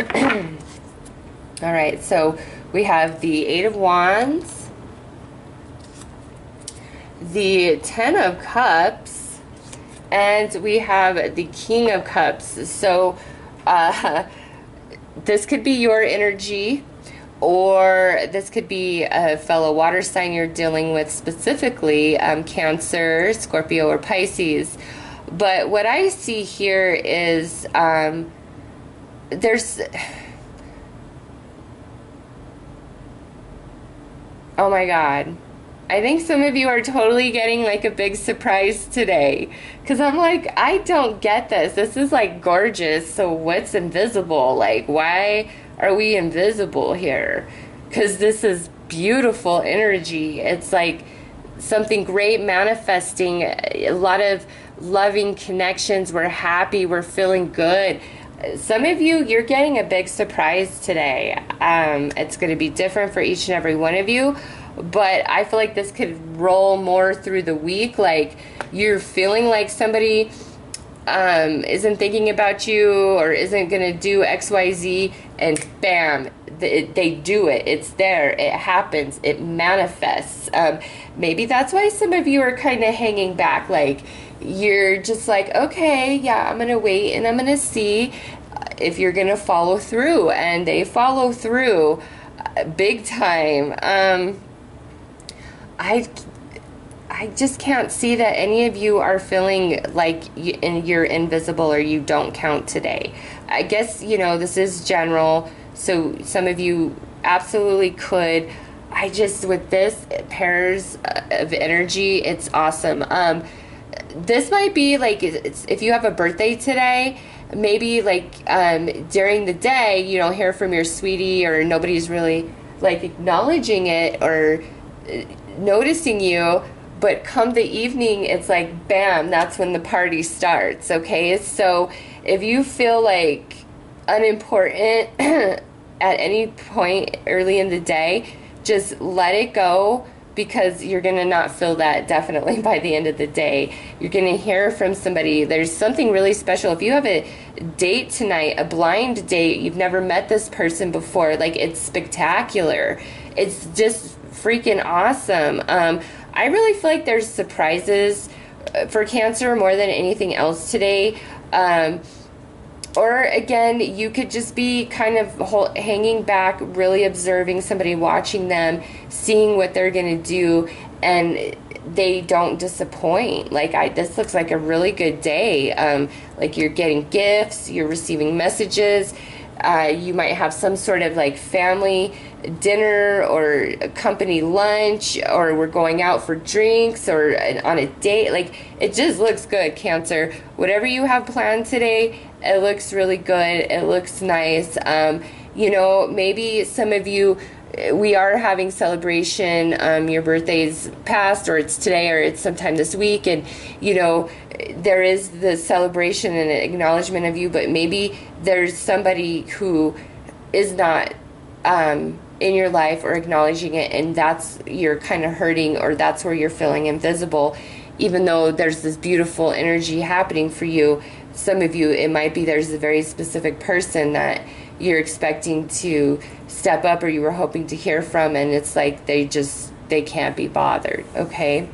all right, so we have the Eight of Wands, the Ten of Cups, and we have the King of Cups. So uh, <laughs> this could be your energy, or this could be a fellow water sign you're dealing with, specifically um, Cancer, Scorpio, or Pisces. But what I see here is um, there's. <sighs> Oh my God. I think some of you are totally getting like a big surprise today. Because I'm like, I don't get this. This is like gorgeous. So what's invisible? Like, why are we invisible here? Because this is beautiful energy. It's like something great manifesting, a lot of loving connections. We're happy, we're feeling good. Some of you, you're getting a big surprise today. Um, it's going to be different for each and every one of you but I feel like this could roll more through the week. Like you're feeling like somebody um, isn't thinking about you or isn't going to do XYZ, and bam, they, do it. It's there. It happens. It manifests. Um, maybe that's why some of you are kind of hanging back. Like you're just like, okay, yeah, I'm going to wait and I'm going to see if you're going to follow through. And they follow through uh, big time. Um, I I just can't see that any of you are feeling like you're invisible or you don't count today. I guess, you know, this is general, so some of you absolutely could. I just, with this pairs of energy, it's awesome. Um, this might be like, if you have a birthday today, maybe like um, during the day, you don't hear from your sweetie or nobody's really like acknowledging it or noticing you but come the evening it's like bam that's when the party starts okay so if you feel like unimportant <clears throat> at any point early in the day just let it go because you're going to not feel that definitely <laughs> by the end of the day. You're going to hear from somebody. There's something really special. If you have a date tonight, a blind date, you've never met this person before, like it's spectacular. It's just freaking awesome. Um, I really feel like there's surprises uh, for cancer more than anything else today. Um, or again, you could just be kind of hanging back, really observing somebody, watching them, seeing what they're going to do, and they don't disappoint. Like I, this looks like a really good day. Um, like you're getting gifts, you're receiving messages. Uh, you might have some sort of like family dinner or a company lunch or we're going out for drinks or on a date like it just looks good cancer. Whatever you have planned today it looks really good it looks nice. Um, you know maybe some of you we are having celebration um, your birthday's past or it's today or it's sometime this week and you know there is the celebration and acknowledgement of you but maybe there's somebody who is not um, in your life or acknowledging it and that's you're kind of hurting or that's where you're feeling invisible even though there's this beautiful energy happening for you. Some of you it might be there's a very specific person that you're expecting to step up or you were hoping to hear from and it's like they just they can't be bothered okay?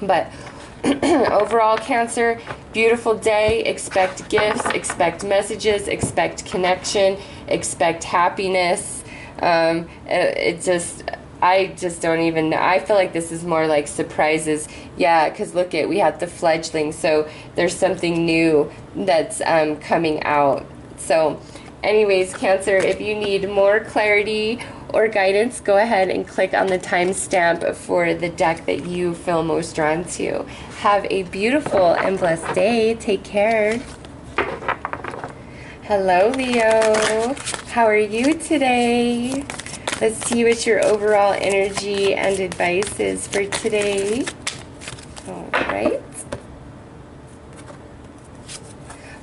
But <clears throat> overall cancer beautiful day. Expect gifts expect messages expect connection expect happiness um, it, it just I just don't even know. I feel like this is more like surprises. Yeah, because look at we have the fledgling, so there's something new that's um, coming out. So, anyways, Cancer, if you need more clarity or guidance, go ahead and click on the timestamp for the deck that you feel most drawn to. Have a beautiful and blessed day. Take care. Hello, Leo. How are you today? Let's see what your overall energy and advice is for today. All right.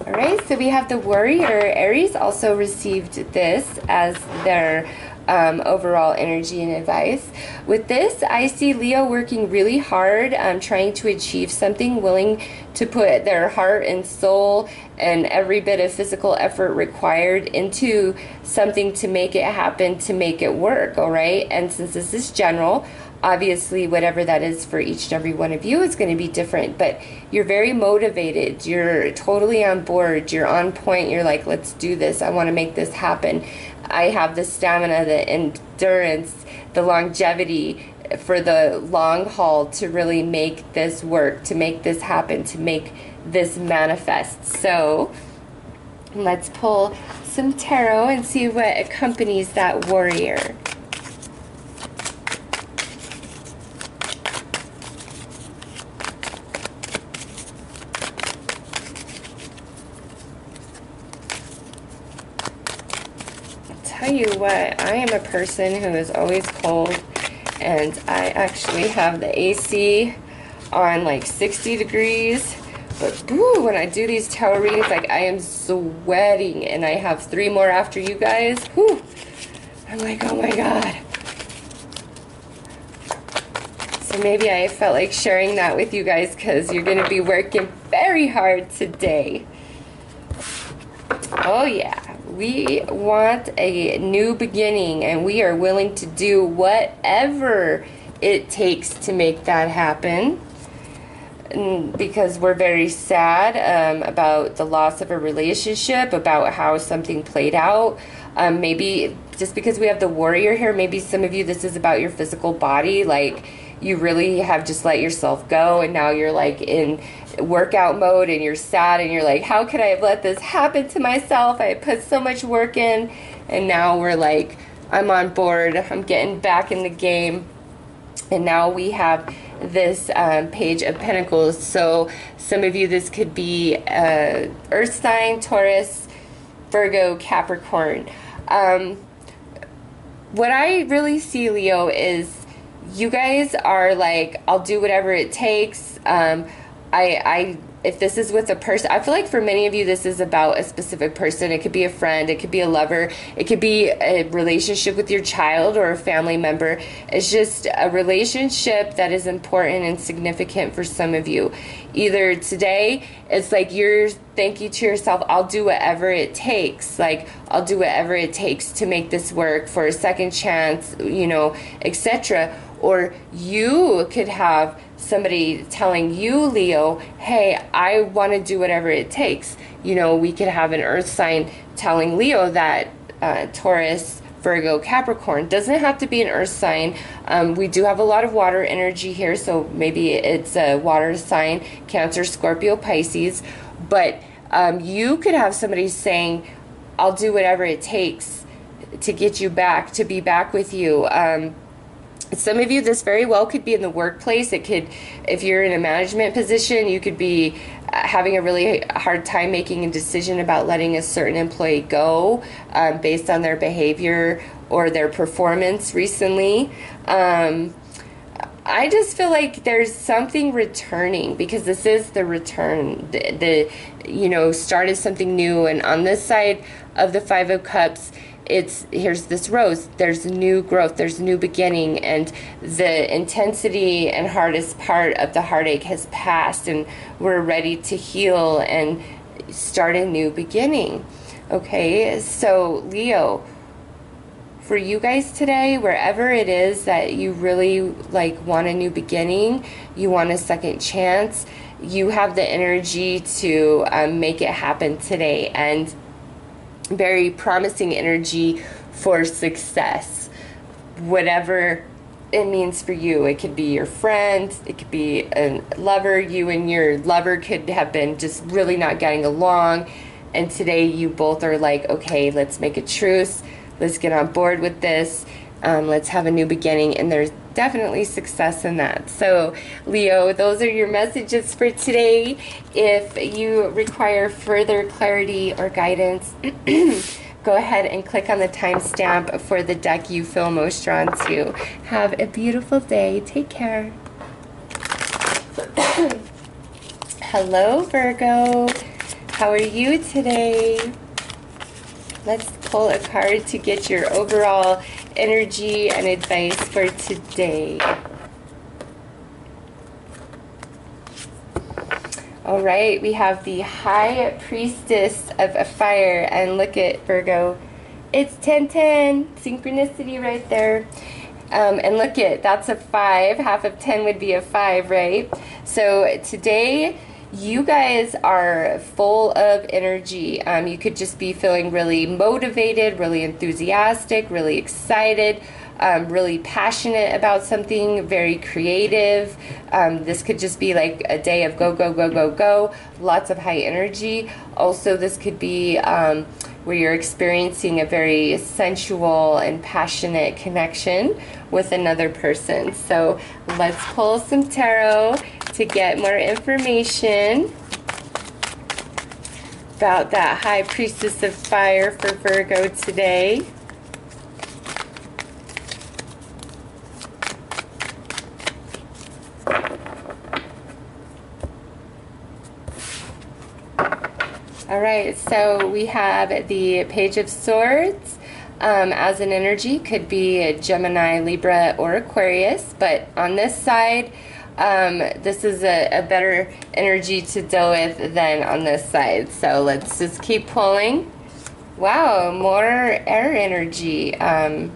All right, so we have the Warrior. Aries also received this as their um, overall energy and advice. With this, I see Leo working really hard, um, trying to achieve something, willing to put their heart and soul and every bit of physical effort required into something to make it happen, to make it work, all right? And since this is general, obviously whatever that is for each and every one of you is going to be different but you're very motivated you're totally on board you're on point you're like let's do this i want to make this happen I have the stamina, the endurance, the longevity for the long haul to really make this work, to make this happen, to make this manifest. So let's pull some tarot and see what accompanies that warrior. tell you what, I am a person who is always cold, and I actually have the AC on like 60 degrees. But boo, when I do these tarot readings, like I am sweating, and I have three more after you guys. Whew. I'm like, oh my god. So maybe I felt like sharing that with you guys because you're going to be working very hard today. Oh yeah we want a new beginning and we are willing to do whatever it takes to make that happen because we're very sad um, about the loss of a relationship, about how something played out. Um, maybe just because we have the warrior here, maybe some of you, this is about your physical body. Like, you really have just let yourself go, and now you're like in workout mode and you're sad and you're like, how could I have let this happen to myself? I put so much work in, and now we're like, I'm on board, I'm getting back in the game. And now we have this um, page of pentacles. So, some of you, this could be uh, Earth sign, Taurus, Virgo, Capricorn. Um, what I really see, Leo, is you guys are like, I'll do whatever it takes. Um, I, I if this is with a person, I feel like for many of you, this is about a specific person. It could be a friend, it could be a lover, it could be a relationship with your child or a family member. It's just a relationship that is important and significant for some of you. Either today, it's like you're thinking to yourself, I'll do whatever it takes. Like, I'll do whatever it takes to make this work for a second chance, you know, etc. Or you could have somebody telling you, Leo, hey, I want to do whatever it takes. You know, we could have an earth sign telling Leo that uh, Taurus, Virgo, Capricorn doesn't have to be an earth sign. Um, we do have a lot of water energy here, so maybe it's a water sign, Cancer, Scorpio, Pisces. But um, you could have somebody saying, I'll do whatever it takes to get you back, to be back with you. Um, some of you this very well could be in the workplace. It could if you're in a management position you could be uh, having a really hard time making a decision about letting a certain employee go um, based on their behavior or their performance recently. Um, I just feel like there's something returning because this is the return. The, the, you know started something new, and on this side of the Five of Cups, it's here's this rose there's new growth there's new beginning and the intensity and hardest part of the heartache has passed and we're ready to heal and start a new beginning. Okay so leo for you guys today wherever it is that you really like want a new beginning you want a second chance you have the energy to um, make it happen today and very promising energy for success. Whatever it means for you. It could be your friend, it could be a lover. You and your lover could have been just really not getting along. And today you both are like, okay, let's make a truce. Let's get on board with this. Um, let's have a new beginning. And there's definitely success in that. So, Leo, those are your messages for today. If you require further clarity or guidance, <clears throat> go ahead and click on the timestamp for the deck you feel most drawn to. Have a beautiful day. Take care. <coughs> Hello, Virgo. How are you today? Let's pull a card to get your overall energy and advice for today. All right, we have the High Priestess of a Fire, and look at Virgo. It's 1010, synchronicity right there. Um, and look at that's a five. Half of 10 would be a five, right? So today you guys are full of energy. Um, you could just be feeling really motivated, really enthusiastic, really excited, um, really passionate about something, very creative. Um, this could just be like a day of go, go, go, go, go, lots of high energy. Also, this could be um, where you're experiencing a very sensual and passionate connection with another person. So let's pull some tarot to get more information about that High Priestess of Fire for Virgo today. All right, so we have the Page of Swords um, as an energy, could be a Gemini, Libra, or Aquarius, but on this side, um, this is a, a, better energy to deal with than on this side. So let's just keep pulling. Wow, more air energy. Um,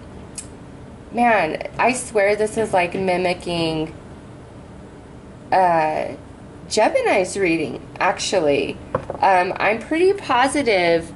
man, I swear this is like mimicking uh, Gemini's reading, actually. Um, I'm pretty positive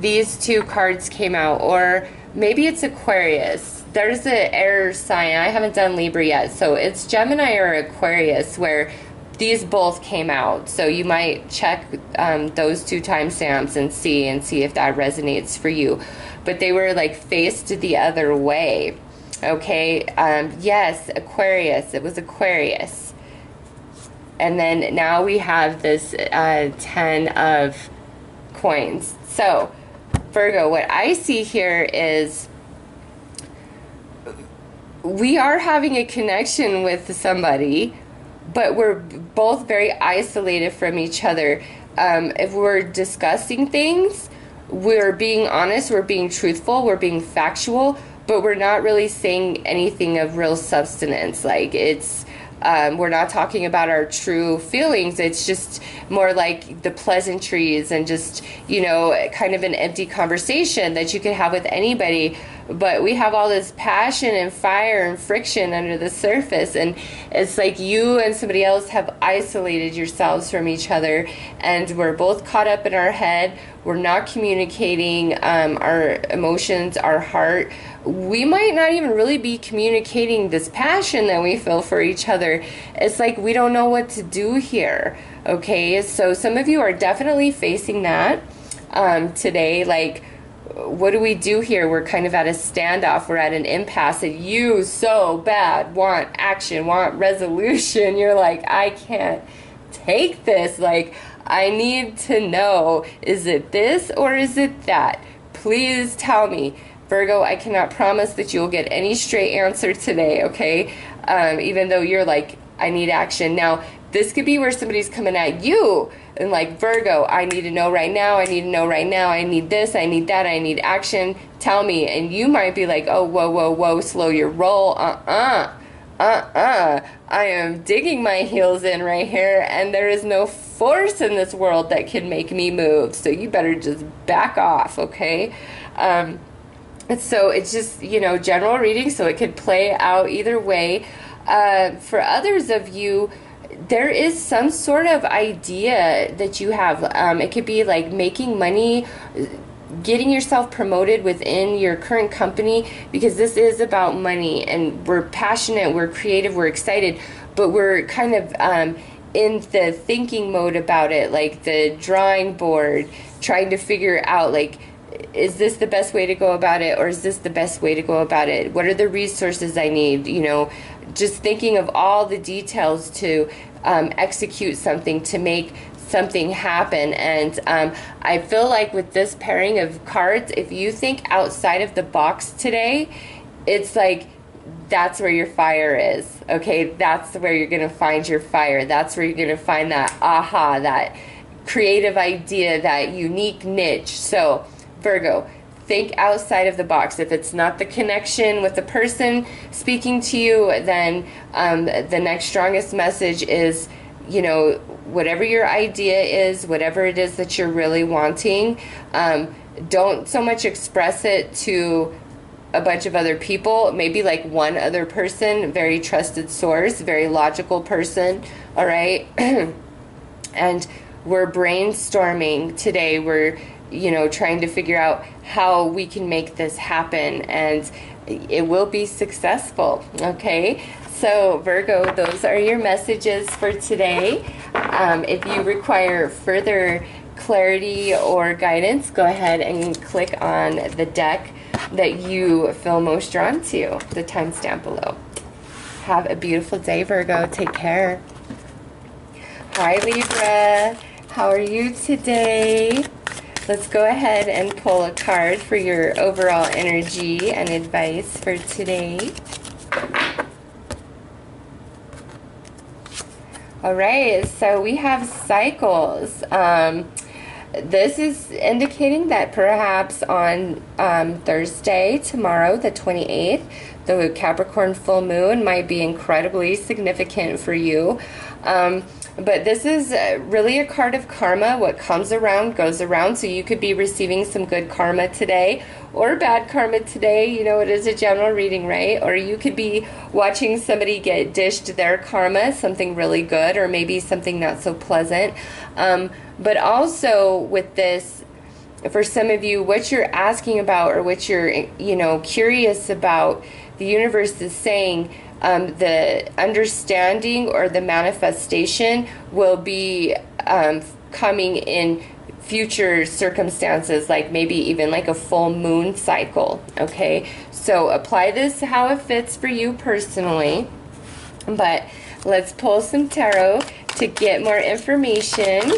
these two cards came out, or maybe it's Aquarius there's an air sign. I haven't done Libra yet, so it's Gemini or Aquarius where these both came out. So you might check um, those two timestamps and see and see if that resonates for you. But they were like faced the other way. Okay. Um, yes, Aquarius. It was Aquarius. And then now we have this uh, 10 of coins. So, Virgo, what I see here is we are having a connection with somebody, but we're both very isolated from each other. Um, if we're discussing things, we're being honest, we're being truthful, we're being factual, but we're not really saying anything of real substance. Like it's um, we're not talking about our true feelings. It's just more like the pleasantries and just, you know, kind of an empty conversation that you could have with anybody. But we have all this passion and fire and friction under the surface. And it's like you and somebody else have isolated yourselves from each other. And we're both caught up in our head. We're not communicating um, our emotions, our heart we might not even really be communicating this passion that we feel for each other. It's like we don't know what to do here. Okay, so some of you are definitely facing that um, today. Like, what do we do here? We're kind of at a standoff, we're at an impasse, and you so bad want action, want resolution. <laughs> You're like, I can't take this. Like, I need to know is it this or is it that? Please tell me Virgo, I cannot promise that you'll get any straight answer today, okay? Um, even though you're like, I need action. Now, this could be where somebody's coming at you and like, Virgo, I need to know right now. I need to know right now. I need this. I need that. I need action. Tell me. And you might be like, oh, whoa, whoa, whoa, slow your roll. Uh uh. Uh uh. I am digging my heels in right here, and there is no force in this world that can make me move. So you better just back off, okay? Um, so it's just you know general reading so it could play out either way uh, for others of you there is some sort of idea that you have. Um, it could be like making money getting yourself promoted within your current company because this is about money and we're passionate we're creative we're excited but we're kind of um, in the thinking mode about it like the drawing board trying to figure out like is this the best way to go about it or is this the best way to go about it? What are the resources i need? You know just thinking of all the details to um, execute something to make something happen. And um, i feel like with this pairing of cards if you think outside of the box today it's like that's where your fire is okay? That's where you're gonna find your fire. That's where you're gonna find that aha that creative idea that unique niche. So Virgo, think outside of the box. If it's not the connection with the person speaking to you, then um, the next strongest message is, you know, whatever your idea is, whatever it is that you're really wanting, um, don't so much express it to a bunch of other people, maybe like one other person, very trusted source, very logical person, all right? <clears throat> and we're brainstorming today. We're you know, trying to figure out how we can make this happen and it will be successful. Okay, so Virgo, those are your messages for today. Um, if you require further clarity or guidance, go ahead and click on the deck that you feel most drawn to, the timestamp below. Have a beautiful day, Virgo. Take care. Hi, Libra. How are you today? Let's go ahead and pull a card for your overall energy and advice for today. All right, so we have cycles. Um, this is indicating that perhaps on um, Thursday, tomorrow, the 28th, the Capricorn full moon might be incredibly significant for you. Um, but this is uh, really a card of karma. What comes around goes around. So you could be receiving some good karma today or bad karma today. You know, it is a general reading, right? Or you could be watching somebody get dished their karma, something really good, or maybe something not so pleasant. Um, but also with this, for some of you, what you're asking about or what you're, you know, curious about, the universe is saying, um, the understanding or the manifestation will be um, coming in future circumstances, like maybe even like a full moon cycle. Okay, so apply this how it fits for you personally. But let's pull some tarot to get more information.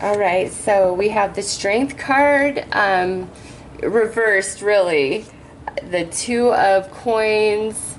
All right, so we have the strength card um, reversed, really. The two of coins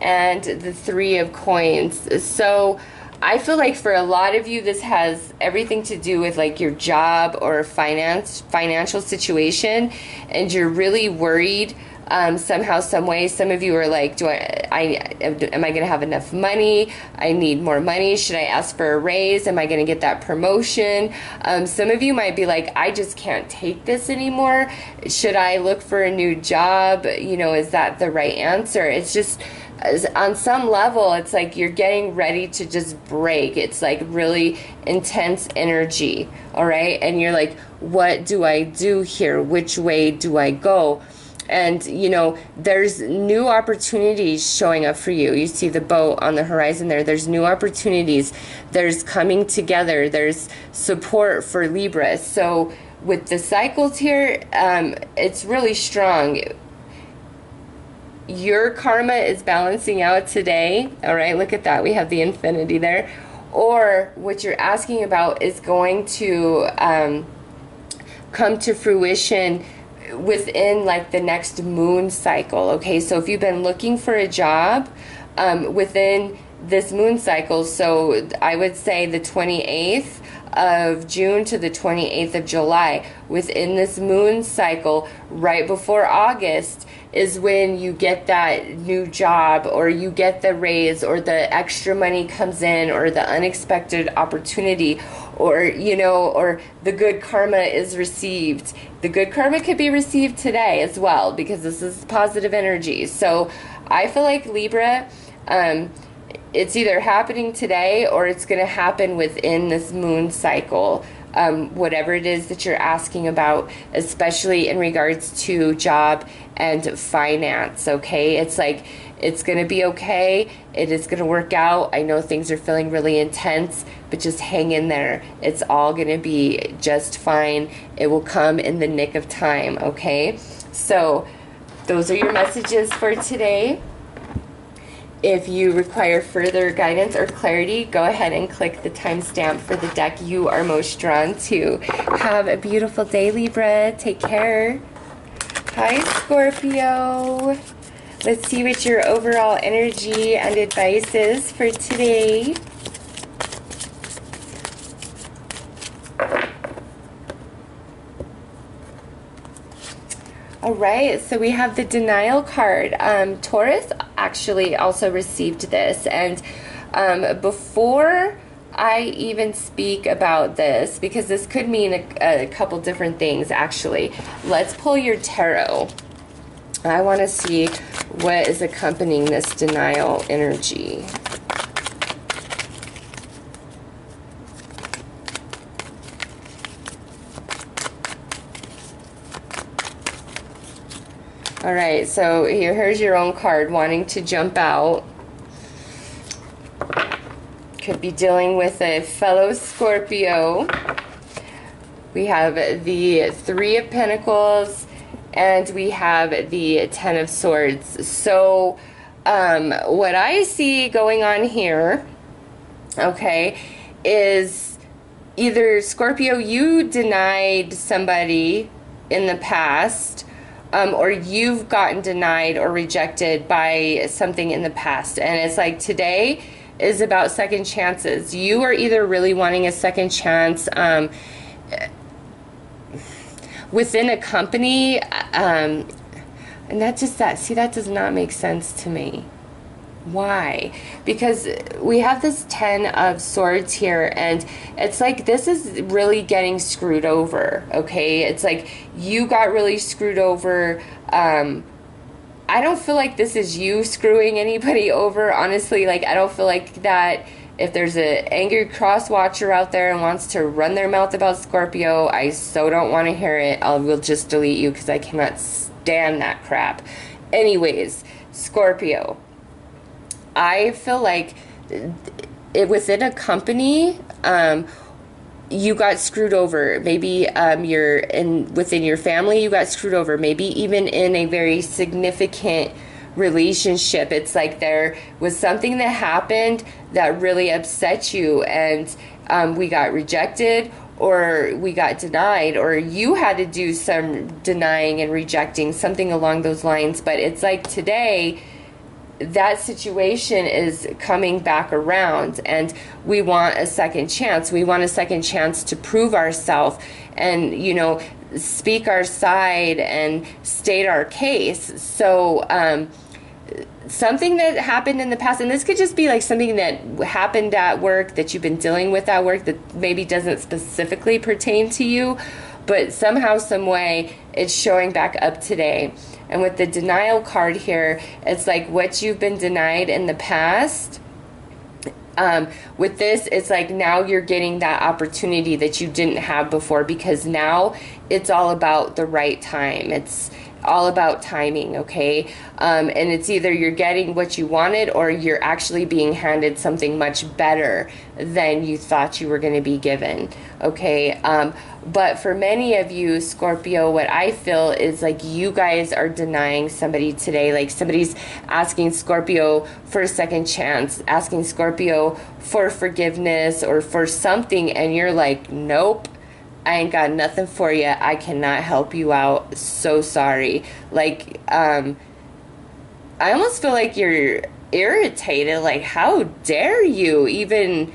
and the three of coins. So I feel like for a lot of you, this has everything to do with like your job or finance financial situation, and you're really worried um, somehow, some way. Some of you are like, "Do I? I am I going to have enough money? I need more money. Should I ask for a raise? Am I going to get that promotion?" Um, some of you might be like, "I just can't take this anymore. Should I look for a new job? You know, is that the right answer?" It's just on some level it's like you're getting ready to just break it's like really intense energy all right and you're like what do i do here which way do i go and you know there's new opportunities showing up for you. You see the boat on the horizon there. There's new opportunities. There's coming together. There's support for libra. So with the cycles here um, it's really strong. Your karma is balancing out today. All right look at that. We have the infinity there. Or what you're asking about is going to um, come to fruition within like the next moon cycle. Okay, so if you've been looking for a job um, within this moon cycle, so I would say the 28th of June to the 28th of July, within this moon cycle, right before August, is when you get that new job or you get the raise or the extra money comes in or the unexpected opportunity or you know or the good karma is received. The good karma could be received today as well because this is positive energy. So i feel like libra um, it's either happening today or it's going to happen within this moon cycle. Um, whatever it is that you're asking about, especially in regards to job and finance. Okay, it's like it's going to be okay. It is going to work out. I know things are feeling really intense, but just hang in there. It's all going to be just fine. It will come in the nick of time. Okay, so those are your messages for today. If you require further guidance or clarity, go ahead and click the timestamp for the deck you are most drawn to. Have a beautiful day, Libra. Take care. Hi, Scorpio. Let's see what your overall energy and advice is for today. All right, so we have the denial card. Um, Taurus actually also received this, and um, before I even speak about this, because this could mean a, a couple different things actually, let's pull your tarot. I want to see what is accompanying this denial energy. All right, so here, here's your own card wanting to jump out. Could be dealing with a fellow Scorpio. We have the Three of Pentacles and we have the Ten of Swords. So, um, what I see going on here, okay, is either Scorpio, you denied somebody in the past um, or you've gotten denied or rejected by something in the past. And it's like today is about second chances. You are either really wanting a second chance um, within a company, um, and that just that. See, that does not make sense to me. Why? Because we have this 10 of swords here, and it's like this is really getting screwed over, okay? It's like you got really screwed over. Um, I don't feel like this is you screwing anybody <laughs> over, honestly. Like, I don't feel like that. If there's an angry cross watcher out there and wants to run their mouth about Scorpio, I so don't want to hear it. I will just delete you because I cannot stand that crap. Anyways, Scorpio I feel like it within a company, um, you got screwed over. Maybe um, you're in within your family, you got screwed over. Maybe even in a very significant relationship, it's like there was something that happened that really upset you, and um, we got rejected, or we got denied or you had to do some denying and rejecting something along those lines. But it's like today that situation is coming back around and we want a second chance. We want a second chance to prove ourselves and you know speak our side and state our case. So um, something that happened in the past and this could just be like something that happened at work that you've been dealing with at work that maybe doesn't specifically pertain to you but somehow some way it's showing back up today. And with the denial card here it's like what you've been denied in the past um, with this it's like now you're getting that opportunity that you didn't have before because now it's all about the right time. It's all about timing, okay? Um, and it's either you're getting what you wanted or you're actually being handed something much better than you thought you were going to be given, okay? Um, but for many of you, Scorpio, what I feel is like you guys are denying somebody today. Like somebody's asking Scorpio for a second chance, asking Scorpio for forgiveness or for something, and you're like, nope I ain't got nothing for you. I cannot help you out. So sorry. Like, um, I almost feel like you're irritated. Like, how dare you even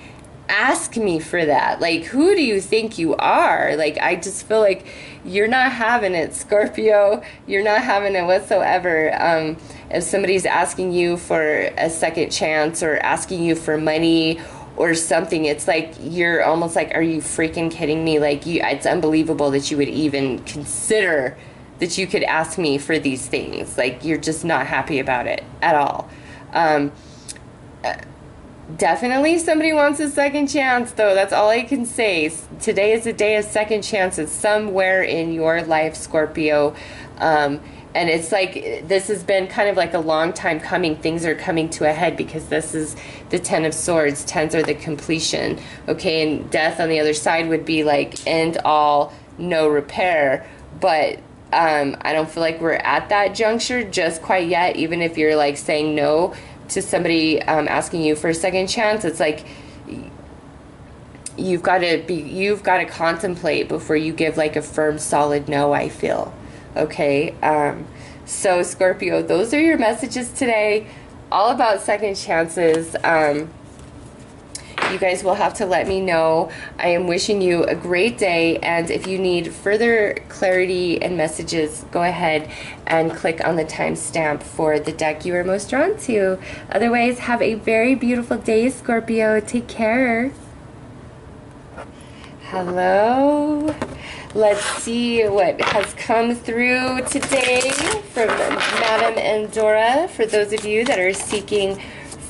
ask me for that? Like, who do you think you are? Like, I just feel like you're not having it, Scorpio. You're not having it whatsoever. Um, if somebody's asking you for a second chance or asking you for money or something it's like you're almost like are you freaking kidding me? Like you it's unbelievable that you would even consider that you could ask me for these things. Like you're just not happy about it at all. Um, definitely somebody wants a second chance though. That's all i can say. Today is a day of second chances somewhere in your life scorpio. Um, and it's like this has been kind of like a long time coming. Things are coming to a head because this is the ten of swords. Tens are the completion okay? And death on the other side would be like end all no repair. But um, i don't feel like we're at that juncture just quite yet. Even if you're like saying no to somebody um, asking you for a second chance it's like you've got to be you've got to contemplate before you give like a firm solid no i feel Okay. Um, so, Scorpio, those are your messages today. All about second chances. Um, you guys will have to let me know. I am wishing you a great day. And if you need further clarity and messages, go ahead and click on the timestamp for the deck you are most drawn to. Otherwise, have a very beautiful day, Scorpio. Take care. Hello. Let's see what has come through today from Madame Endora for those of you that are seeking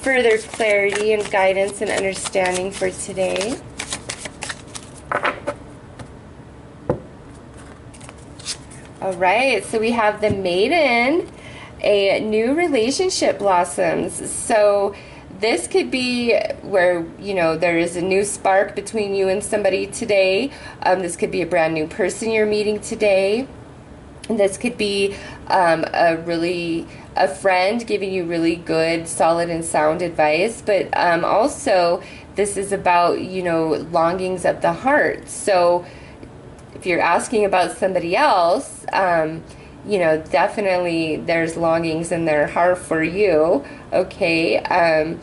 further clarity and guidance and understanding for today. All right, so we have the maiden, a new relationship blossoms. So this could be where you know there is a new spark between you and somebody today. Um, this could be a brand new person you're meeting today. This could be um, a really a friend giving you really good solid and sound advice. But um, also this is about you know longings of the heart. So if you're asking about somebody else um, you know, definitely there's longings in their heart for you. Okay. Um,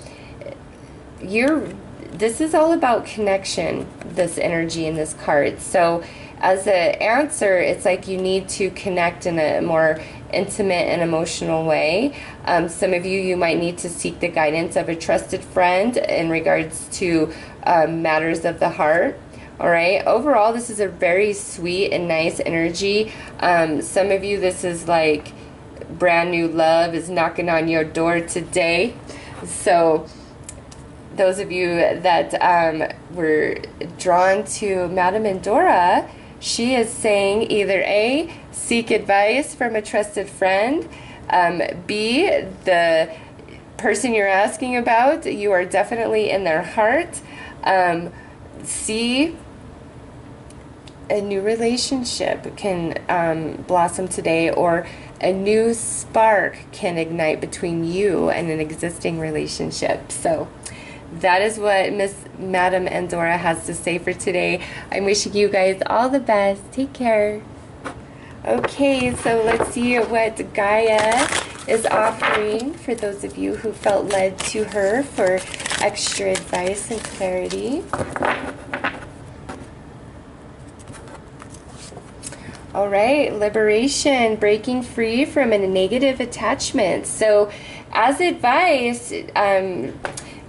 you're, this is all about connection, this energy in this card. So, as an answer, it's like you need to connect in a more intimate and emotional way. Um, some of you, you might need to seek the guidance of a trusted friend in regards to um, matters of the heart. All right. Overall, this is a very sweet and nice energy. Um, some of you, this is like brand new love is knocking on your door today. So, those of you that um, were drawn to Madame Endora, she is saying either A, seek advice from a trusted friend, um, B, the person you're asking about, you are definitely in their heart. Um, C, a new relationship can um, blossom today, or a new spark can ignite between you and an existing relationship. So, that is what Miss Madame Endora has to say for today. I'm wishing you guys all the best. Take care. Okay, so let's see what Gaia is offering for those of you who felt led to her for extra advice and clarity. All right, liberation, breaking free from a negative attachment. So, as advice, um,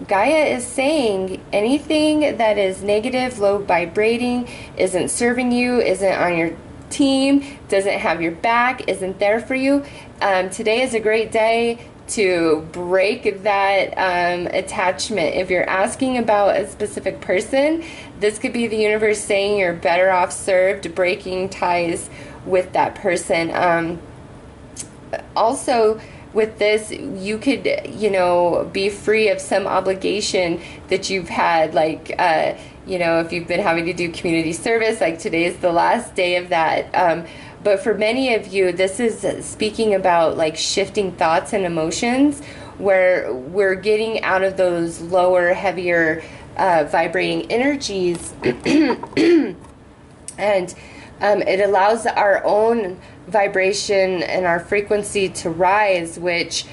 Gaia is saying anything that is negative, low vibrating, isn't serving you, isn't on your team, doesn't have your back, isn't there for you. Um, today is a great day to break that um, attachment. If you're asking about a specific person, this could be the universe saying you're better off served breaking ties with that person. Um, also, with this, you could, you know, be free of some obligation that you've had, like, uh, you know, if you've been having to do community service, like today is the last day of that. Um, but for many of you, this is speaking about like shifting thoughts and emotions where we're getting out of those lower, heavier, uh, vibrating energies. <clears throat> and um, it allows our own vibration and our frequency to rise, which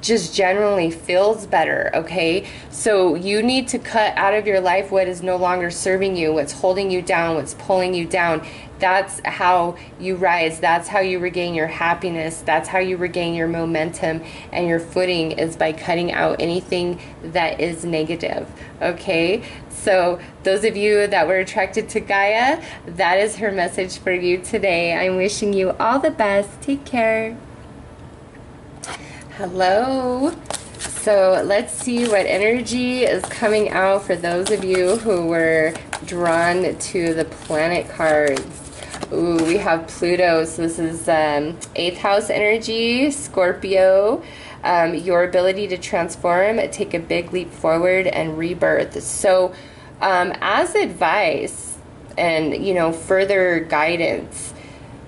just generally feels better, okay? So you need to cut out of your life what is no longer serving you, what's holding you down, what's pulling you down. That's how you rise. That's how you regain your happiness. That's how you regain your momentum and your footing is by cutting out anything that is negative, okay? So, those of you that were attracted to Gaia, that is her message for you today. I'm wishing you all the best. Take care. Hello. So let's see what energy is coming out for those of you who were drawn to the planet cards. Ooh, we have Pluto. So this is um, eighth house energy, Scorpio. Um, your ability to transform, take a big leap forward, and rebirth. So, um, as advice and you know further guidance,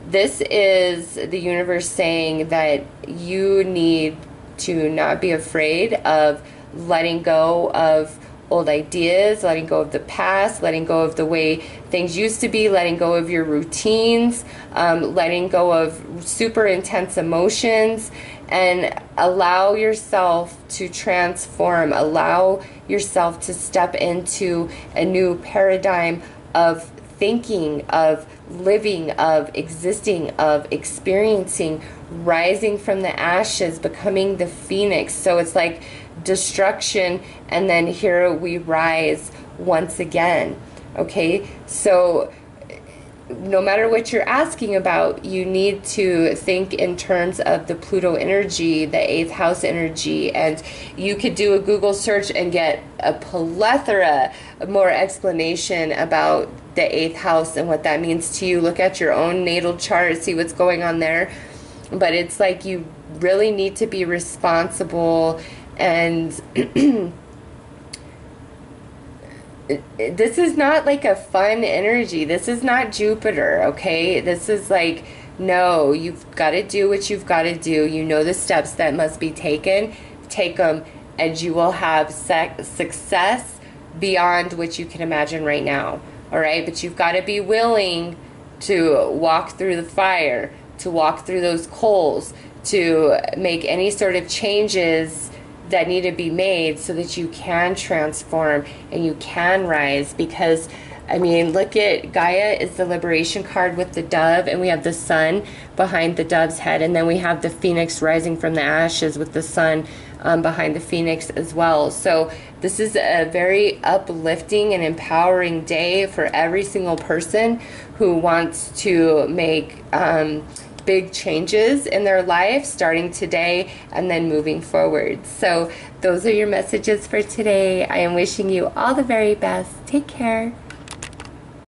this is the universe saying that you need to not be afraid of letting go of old ideas, letting go of the past, letting go of the way things used to be, letting go of your routines, um, letting go of super intense emotions, and allow yourself to transform, allow yourself to step into a new paradigm of thinking, of living, of existing, of experiencing, rising from the ashes, becoming the phoenix. So it's like destruction, and then here we rise once again. Okay, so no matter what you're asking about, you need to think in terms of the Pluto energy, the eighth house energy, and you could do a Google search and get a plethora more explanation about the eighth house and what that means to you. Look at your own natal chart, see what's going on there. But it's like you really need to be responsible and <clears throat> this is not like a fun energy. This is not Jupiter, okay? This is like, no, you've got to do what you've got to do. You know the steps that must be taken. Take them, and you will have sec- success beyond what you can imagine right now, all right? But you've got to be willing to walk through the fire, to walk through those coals, to make any sort of changes that need to be made so that you can transform and you can rise because I mean, look at Gaia is the liberation card with the dove, and we have the sun behind the dove's head, and then we have the phoenix rising from the ashes with the sun um, behind the phoenix as well. So, this is a very uplifting and empowering day for every single person who wants to make. Um, big changes in their life starting today and then moving forward. So, those are your messages for today. I am wishing you all the very best. Take care.